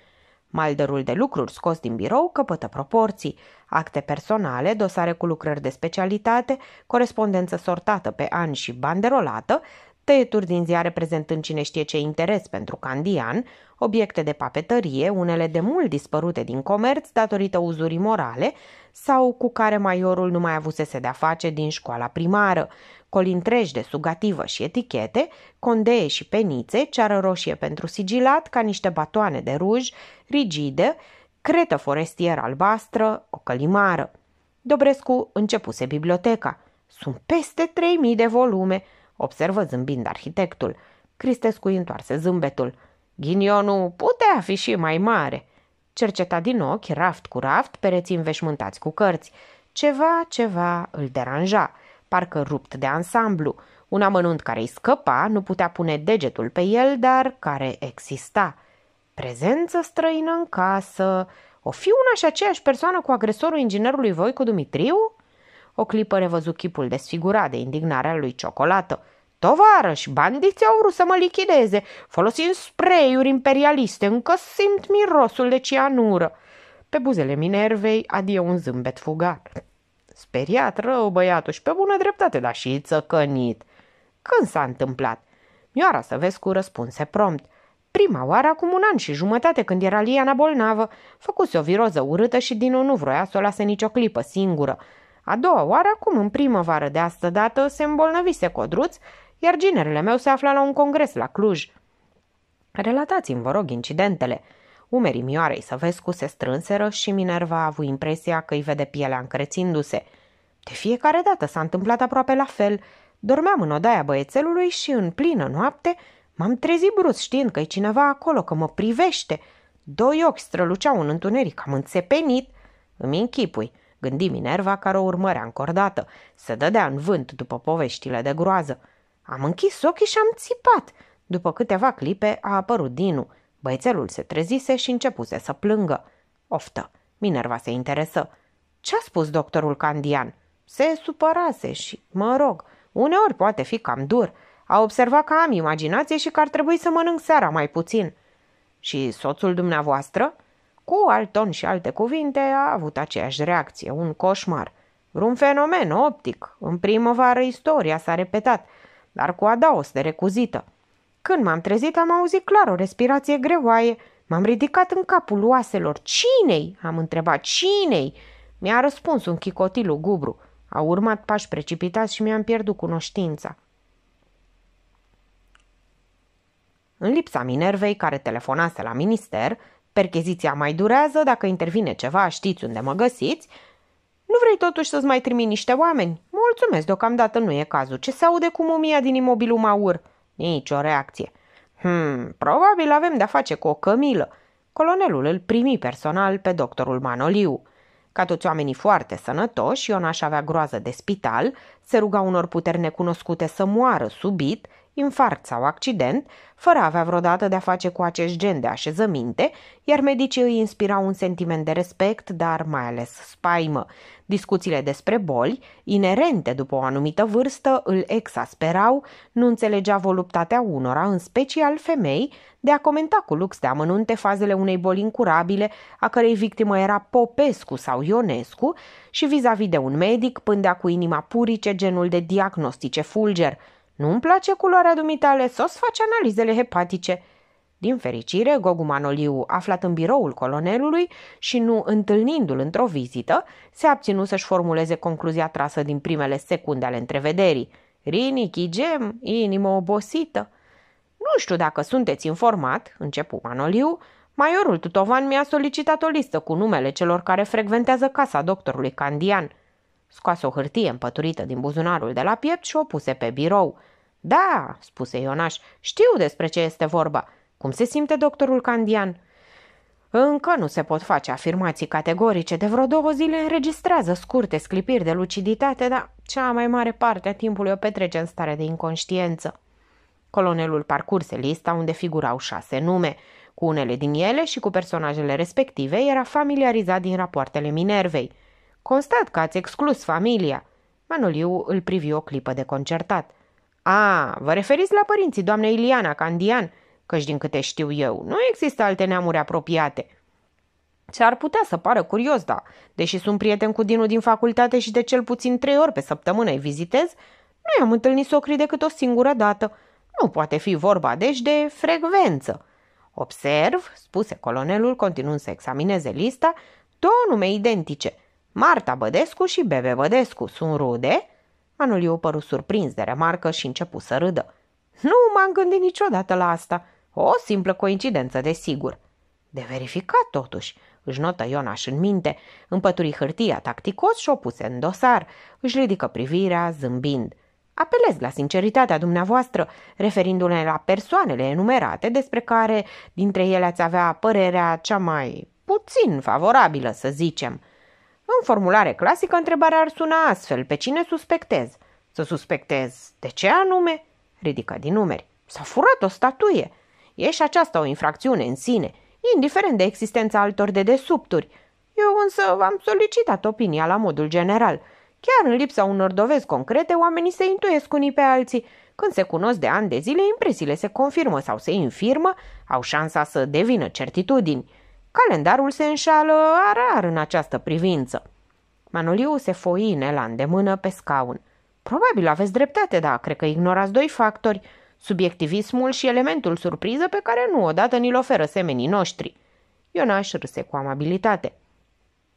Malderul de lucruri scos din birou căpătă proporții, acte personale, dosare cu lucrări de specialitate, corespondență sortată pe ani și banderolată, tăieturi din ziare prezentând cine știe ce interes pentru Candian, obiecte de papetărie, unele de mult dispărute din comerț datorită uzurii morale sau cu care maiorul nu mai avusese de-a face din școala primară, coli întregi de sugativă și etichete, condee și penițe, ceară roșie pentru sigilat, ca niște batoane de ruj, rigide, cretă forestieră albastră, o călimară. Dobrescu începuse biblioteca. Sunt peste 3000 de volume, observă zâmbind arhitectul. Cristescu întoarse zâmbetul. Ghinionul putea fi și mai mare. Cerceta din ochi, raft cu raft, pereții înveșmântați cu cărți. Ceva, ceva îl deranja parcă rupt de ansamblu. Un amănunt care îi scăpa, nu putea pune degetul pe el, dar care exista. Prezență străină în casă. O fi una și aceeași persoană cu agresorul inginerului Voicu Dumitriu? O clipă revăzu chipul desfigurat de indignarea lui Ciocolată. Tovarăși, bandiții au vrut să mă lichideze, folosind spreiuri imperialiste, încă simt mirosul de cianură. Pe buzele Minervei adie un zâmbet fugat. Speriat rău băiatul și pe bună dreptate, dar și țăcănit. Când s-a întâmplat? Mioara Săvescu răspunse prompt. Prima oară acum un an și jumătate când era Liana bolnavă, făcuse o viroză urâtă și din nu vroia să o lase nicio clipă singură. A doua oară acum în primăvară de astă dată se îmbolnăvise codruț, iar ginerele meu se afla la un congres la Cluj. Relatați-mi, vă rog, incidentele. Umerii Mioarei Săvescu se strânseră și Minerva a avut impresia că îi vede pielea încrețindu-se. De fiecare dată s-a întâmplat aproape la fel. Dormeam în odaia băiețelului și în plină noapte m-am trezit brusc știind că e cineva acolo, că mă privește. Doi ochi străluceau în întuneric, am înțepenit. Îmi închipui, gândi Minerva care o urmărea încordată. Se dădea în vânt după poveștile de groază. Am închis ochii și am țipat. După câteva clipe a apărut Dinu. Băiețelul se trezise și începuse să plângă. Oftă. Minerva se interesă. Ce-a spus doctorul Candian? Se supărase și, mă rog, uneori poate fi cam dur. A observat că am imaginație și că ar trebui să mănânc seara mai puțin. Și soțul dumneavoastră? Cu alt ton și alte cuvinte a avut aceeași reacție, un coșmar. Un fenomen optic. În primăvară istoria s-a repetat, dar cu adaos de recuzită. Când m-am trezit, am auzit clar o respirație greoaie. M-am ridicat în capul oaselor. Cinei? Am întrebat. Cinei? Mi-a răspuns un chicotilu gubru. Au urmat pași precipitați și mi-am pierdut cunoștința. În lipsa Minervei, care telefonase la minister, percheziția mai durează, dacă intervine ceva, știți unde mă găsiți, nu vrei totuși să-ți mai trimi niște oameni? Mulțumesc, deocamdată nu e cazul. Ce se aude cu mumia din imobilul Maur? Nici o reacție. Hmm, probabil avem de-a face cu o cămilă. Colonelul îl primi personal pe doctorul Manoliu. Ca toți oamenii foarte sănătoși, Ionaș avea groază de spital, se ruga unor puteri necunoscute să moară subit, infarct sau accident, fără a avea vreodată de-a face cu acest gen de așezăminte, iar medicii îi inspirau un sentiment de respect, dar mai ales spaimă. Discuțiile despre boli, inerente după o anumită vârstă, îl exasperau, nu înțelegea voluptatea unora, în special femei, de a comenta cu lux de amănunte fazele unei boli incurabile, a cărei victimă era Popescu sau Ionescu, și vis-a-vis -vis de un medic pândea cu inima purice genul de diagnostice fulger. Nu-mi place culoarea dumitale, să-ți faci analizele hepatice – din fericire, Gogu Manoliu, aflat în biroul colonelului și nu întâlnindu-l într-o vizită, se abținu să-și formuleze concluzia trasă din primele secunde ale întrevederii. Rini, chigem, inimă obosită. Nu știu dacă sunteți informat, începu Manoliu, Maiorul Tutovan mi-a solicitat o listă cu numele celor care frecventează casa doctorului Candian. Scoase o hârtie împăturită din buzunarul de la piept și o puse pe birou. Da, spuse Ionaș, știu despre ce este vorba. Cum se simte doctorul Candian? Încă nu se pot face afirmații categorice. De vreo două zile înregistrează scurte sclipiri de luciditate, dar cea mai mare parte a timpului o petrece în stare de inconștiență. Colonelul parcurse lista unde figurau șase nume. Cu unele din ele și cu personajele respective era familiarizat din rapoartele Minervei. Constat că ați exclus familia. Manoliu îl privi o clipă de concertat. A, vă referiți la părinții doamnei Iliana Candian?" căci din câte știu eu, nu există alte neamuri apropiate. Ce-ar putea să pară curios, da, deși sunt prieten cu Dinu din facultate și de cel puțin trei ori pe săptămână îi vizitez, nu i-am întâlnit socrii decât o singură dată. Nu poate fi vorba, deci, de frecvență. Observ, spuse colonelul, continuând să examineze lista, două nume identice. Marta Bădescu și Bebe Bădescu sunt rude? Anuliu păru surprins de remarcă și începu să râdă. Nu m-am gândit niciodată la asta, o simplă coincidență, desigur. De verificat, totuși, își notă Ionaș în minte, împături hârtia tacticos și o puse în dosar, își ridică privirea, zâmbind. Apelez la sinceritatea dumneavoastră, referindu-ne la persoanele enumerate despre care dintre ele ați avea părerea cea mai puțin favorabilă, să zicem. În formulare clasică, întrebarea ar suna astfel, pe cine suspectez? Să suspectez de ce anume? Ridică din numeri. S-a furat o statuie. E și aceasta o infracțiune în sine, indiferent de existența altor de desubturi. Eu însă v-am solicitat opinia la modul general. Chiar în lipsa unor dovezi concrete, oamenii se intuiesc unii pe alții. Când se cunosc de ani de zile, impresiile se confirmă sau se infirmă, au șansa să devină certitudini. Calendarul se înșală rar în această privință. Manoliu se foi la îndemână pe scaun. Probabil aveți dreptate, dar cred că ignorați doi factori – subiectivismul și elementul surpriză pe care nu odată ni-l oferă semenii noștri. Ionaș râse cu amabilitate.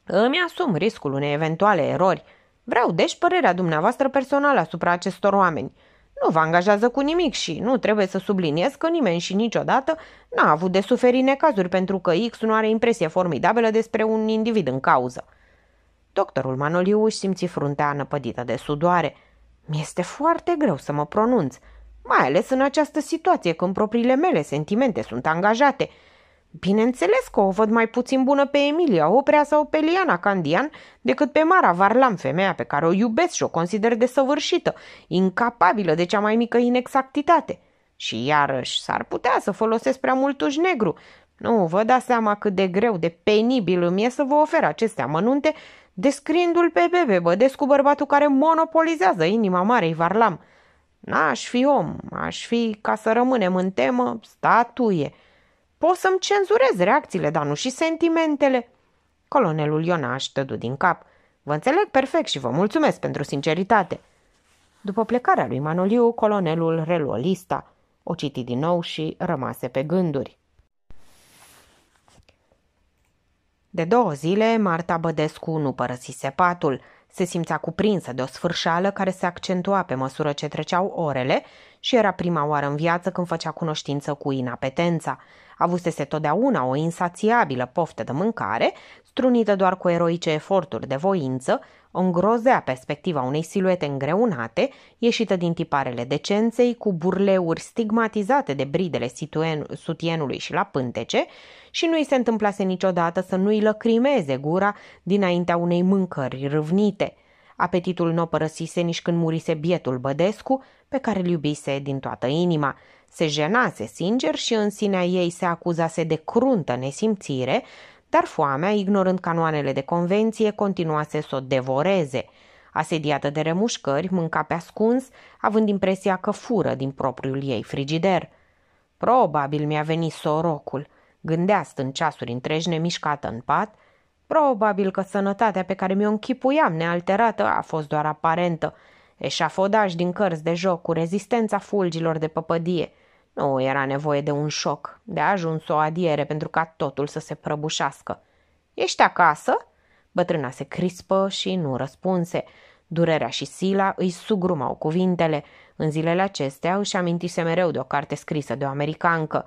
Îmi asum riscul unei eventuale erori. Vreau deci părerea dumneavoastră personală asupra acestor oameni. Nu vă angajează cu nimic și nu trebuie să subliniez că nimeni și niciodată n-a avut de suferit necazuri pentru că X nu are impresie formidabilă despre un individ în cauză. Doctorul Manoliu își simți fruntea năpădită de sudoare. Mi-este foarte greu să mă pronunț mai ales în această situație când propriile mele sentimente sunt angajate. Bineînțeles că o văd mai puțin bună pe Emilia Oprea sau pe Liana Candian decât pe Mara Varlam, femeia pe care o iubesc și o consider desăvârșită, incapabilă de cea mai mică inexactitate. Și iarăși s-ar putea să folosesc prea mult uș negru. Nu, vă dați seama cât de greu, de penibil îmi e să vă ofer aceste amănunte, descriindu-l pe bebe bădescu bărbatul care monopolizează inima Marei Varlam – N-aș fi om, aș fi, ca să rămânem în temă, statuie. Pot să-mi cenzurez reacțiile, dar nu și sentimentele. Colonelul Ionaș tădu din cap. Vă înțeleg perfect și vă mulțumesc pentru sinceritate. După plecarea lui Manoliu, colonelul reluă lista. O citi din nou și rămase pe gânduri. De două zile, Marta Bădescu nu părăsise patul – se simțea cuprinsă de o sfârșeală care se accentua pe măsură ce treceau orele și era prima oară în viață când făcea cunoștință cu inapetența. Avusese totdeauna o insațiabilă poftă de mâncare, strunită doar cu eroice eforturi de voință, o îngrozea perspectiva unei siluete îngreunate, ieșită din tiparele decenței, cu burleuri stigmatizate de bridele sutienului și la pântece, și nu i se întâmplase niciodată să nu-i lăcrimeze gura dinaintea unei mâncări râvnite. Apetitul nu o părăsise nici când murise bietul Bădescu, pe care îl iubise din toată inima. Se jenase sincer și în sinea ei se acuzase de cruntă nesimțire, dar foamea, ignorând canoanele de convenție, continuase să o devoreze. Asediată de remușcări, mânca pe ascuns, având impresia că fură din propriul ei frigider. Probabil mi-a venit sorocul, gândea stând ceasuri întregi nemișcată în pat. Probabil că sănătatea pe care mi-o închipuiam nealterată a fost doar aparentă. Eșafodaj din cărți de joc cu rezistența fulgilor de păpădie – nu era nevoie de un șoc, de ajuns o adiere pentru ca totul să se prăbușească. Ești acasă?" Bătrâna se crispă și nu răspunse. Durerea și sila îi sugrumau cuvintele. În zilele acestea își amintise mereu de o carte scrisă de o americancă.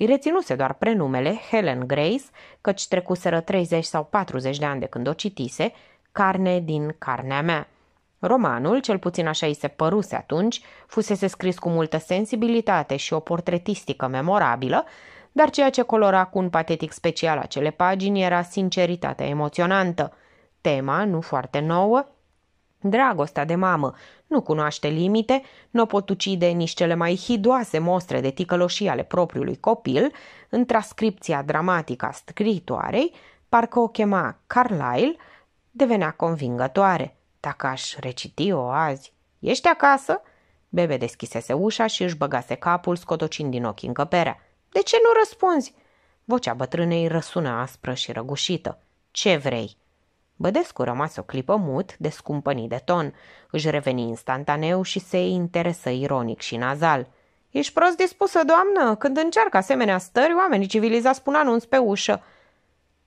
Îi reținuse doar prenumele Helen Grace, căci trecuseră 30 sau 40 de ani de când o citise, carne din carnea mea. Romanul, cel puțin așa îi se păruse atunci, fusese scris cu multă sensibilitate și o portretistică memorabilă, dar ceea ce colora cu un patetic special acele pagini era sinceritatea emoționantă. Tema, nu foarte nouă, Dragostea de mamă nu cunoaște limite, nu pot ucide nici cele mai hidoase mostre de ticăloșii ale propriului copil, în transcripția dramatică a scritoarei, parcă o chema Carlyle, devenea convingătoare. Dacă aș reciti-o azi... Ești acasă?" Bebe deschisese ușa și își băgase capul, scotocind din ochi încăperea. De ce nu răspunzi?" Vocea bătrânei răsună aspră și răgușită. Ce vrei?" Bădescu rămas o clipă mut, descumpănit de ton. Își reveni instantaneu și se interesă ironic și nazal. Ești prost dispusă, doamnă? Când încearcă asemenea stări, oamenii civilizați spun anunț pe ușă."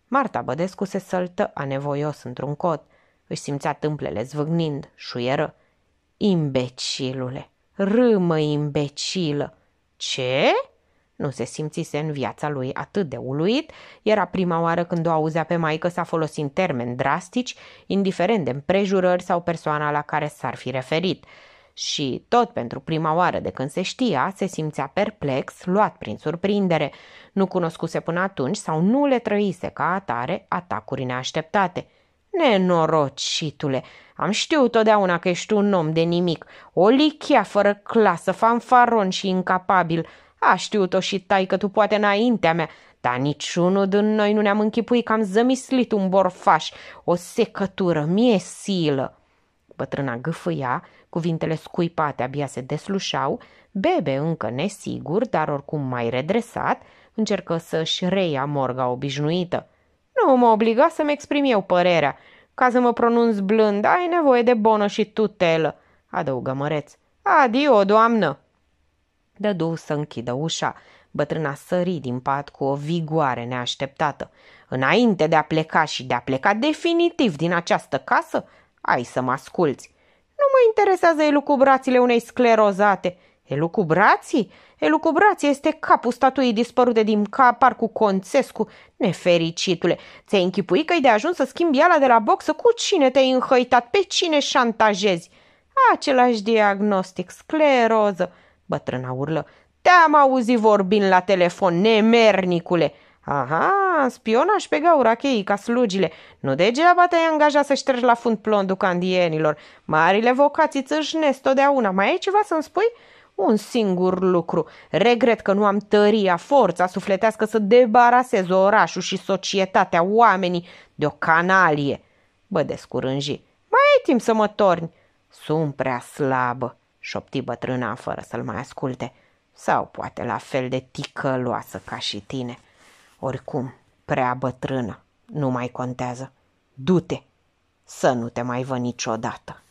Marta Bădescu se săltă anevoios într-un cot. Își simțea tâmplele zvâgnind, șuieră. Imbecilule! Râmă imbecilă! Ce? Nu se simțise în viața lui atât de uluit, era prima oară când o auzea pe maică să folosind termeni drastici, indiferent de împrejurări sau persoana la care s-ar fi referit. Și, tot pentru prima oară de când se știa, se simțea perplex, luat prin surprindere. Nu cunoscuse până atunci sau nu le trăise ca atare atacuri neașteptate – Nenorocitule, am știut totdeauna că ești un om de nimic, o lichea fără clasă, fanfaron și incapabil. A știut-o și tai că tu poate înaintea mea, dar niciunul din noi nu ne-am închipuit că am zămislit un borfaș, o secătură, mie silă. Bătrâna gâfâia, cuvintele scuipate abia se deslușau, bebe încă nesigur, dar oricum mai redresat, încercă să-și reia morga obișnuită. Nu mă obliga să-mi exprim eu părerea. Ca să mă pronunț blând, ai nevoie de bonă și tutelă, adăugă măreț. Adio, doamnă! Dădu să închidă ușa. Bătrâna sări din pat cu o vigoare neașteptată. Înainte de a pleca și de a pleca definitiv din această casă, ai să mă asculți. Nu mă interesează elucubrațiile unei sclerozate. Elucubrații? Elucubrație este capul statuii dispărute din capar cu Conțescu. Nefericitule, ți-ai închipuit că-i de ajuns să schimbi ala de la boxă? Cu cine te-ai înhăitat? Pe cine șantajezi? Același diagnostic, scleroză. Bătrâna urlă. Te-am auzit vorbind la telefon, nemernicule. Aha, spionaj pe gaura cheii ca slugile. Nu degeaba te-ai angajat să ștergi la fund plondul candienilor. Marile vocații țâșnesc totdeauna. Mai ai ceva să-mi spui? Un singur lucru. Regret că nu am tăria, forța sufletească să debarasez orașul și societatea, oamenii, de o canalie. Bădescu rânji. Mai ai timp să mă torni. Sunt prea slabă, șopti bătrâna fără să-l mai asculte. Sau poate la fel de ticăloasă ca și tine. Oricum, prea bătrână, nu mai contează. Du-te, să nu te mai văd niciodată.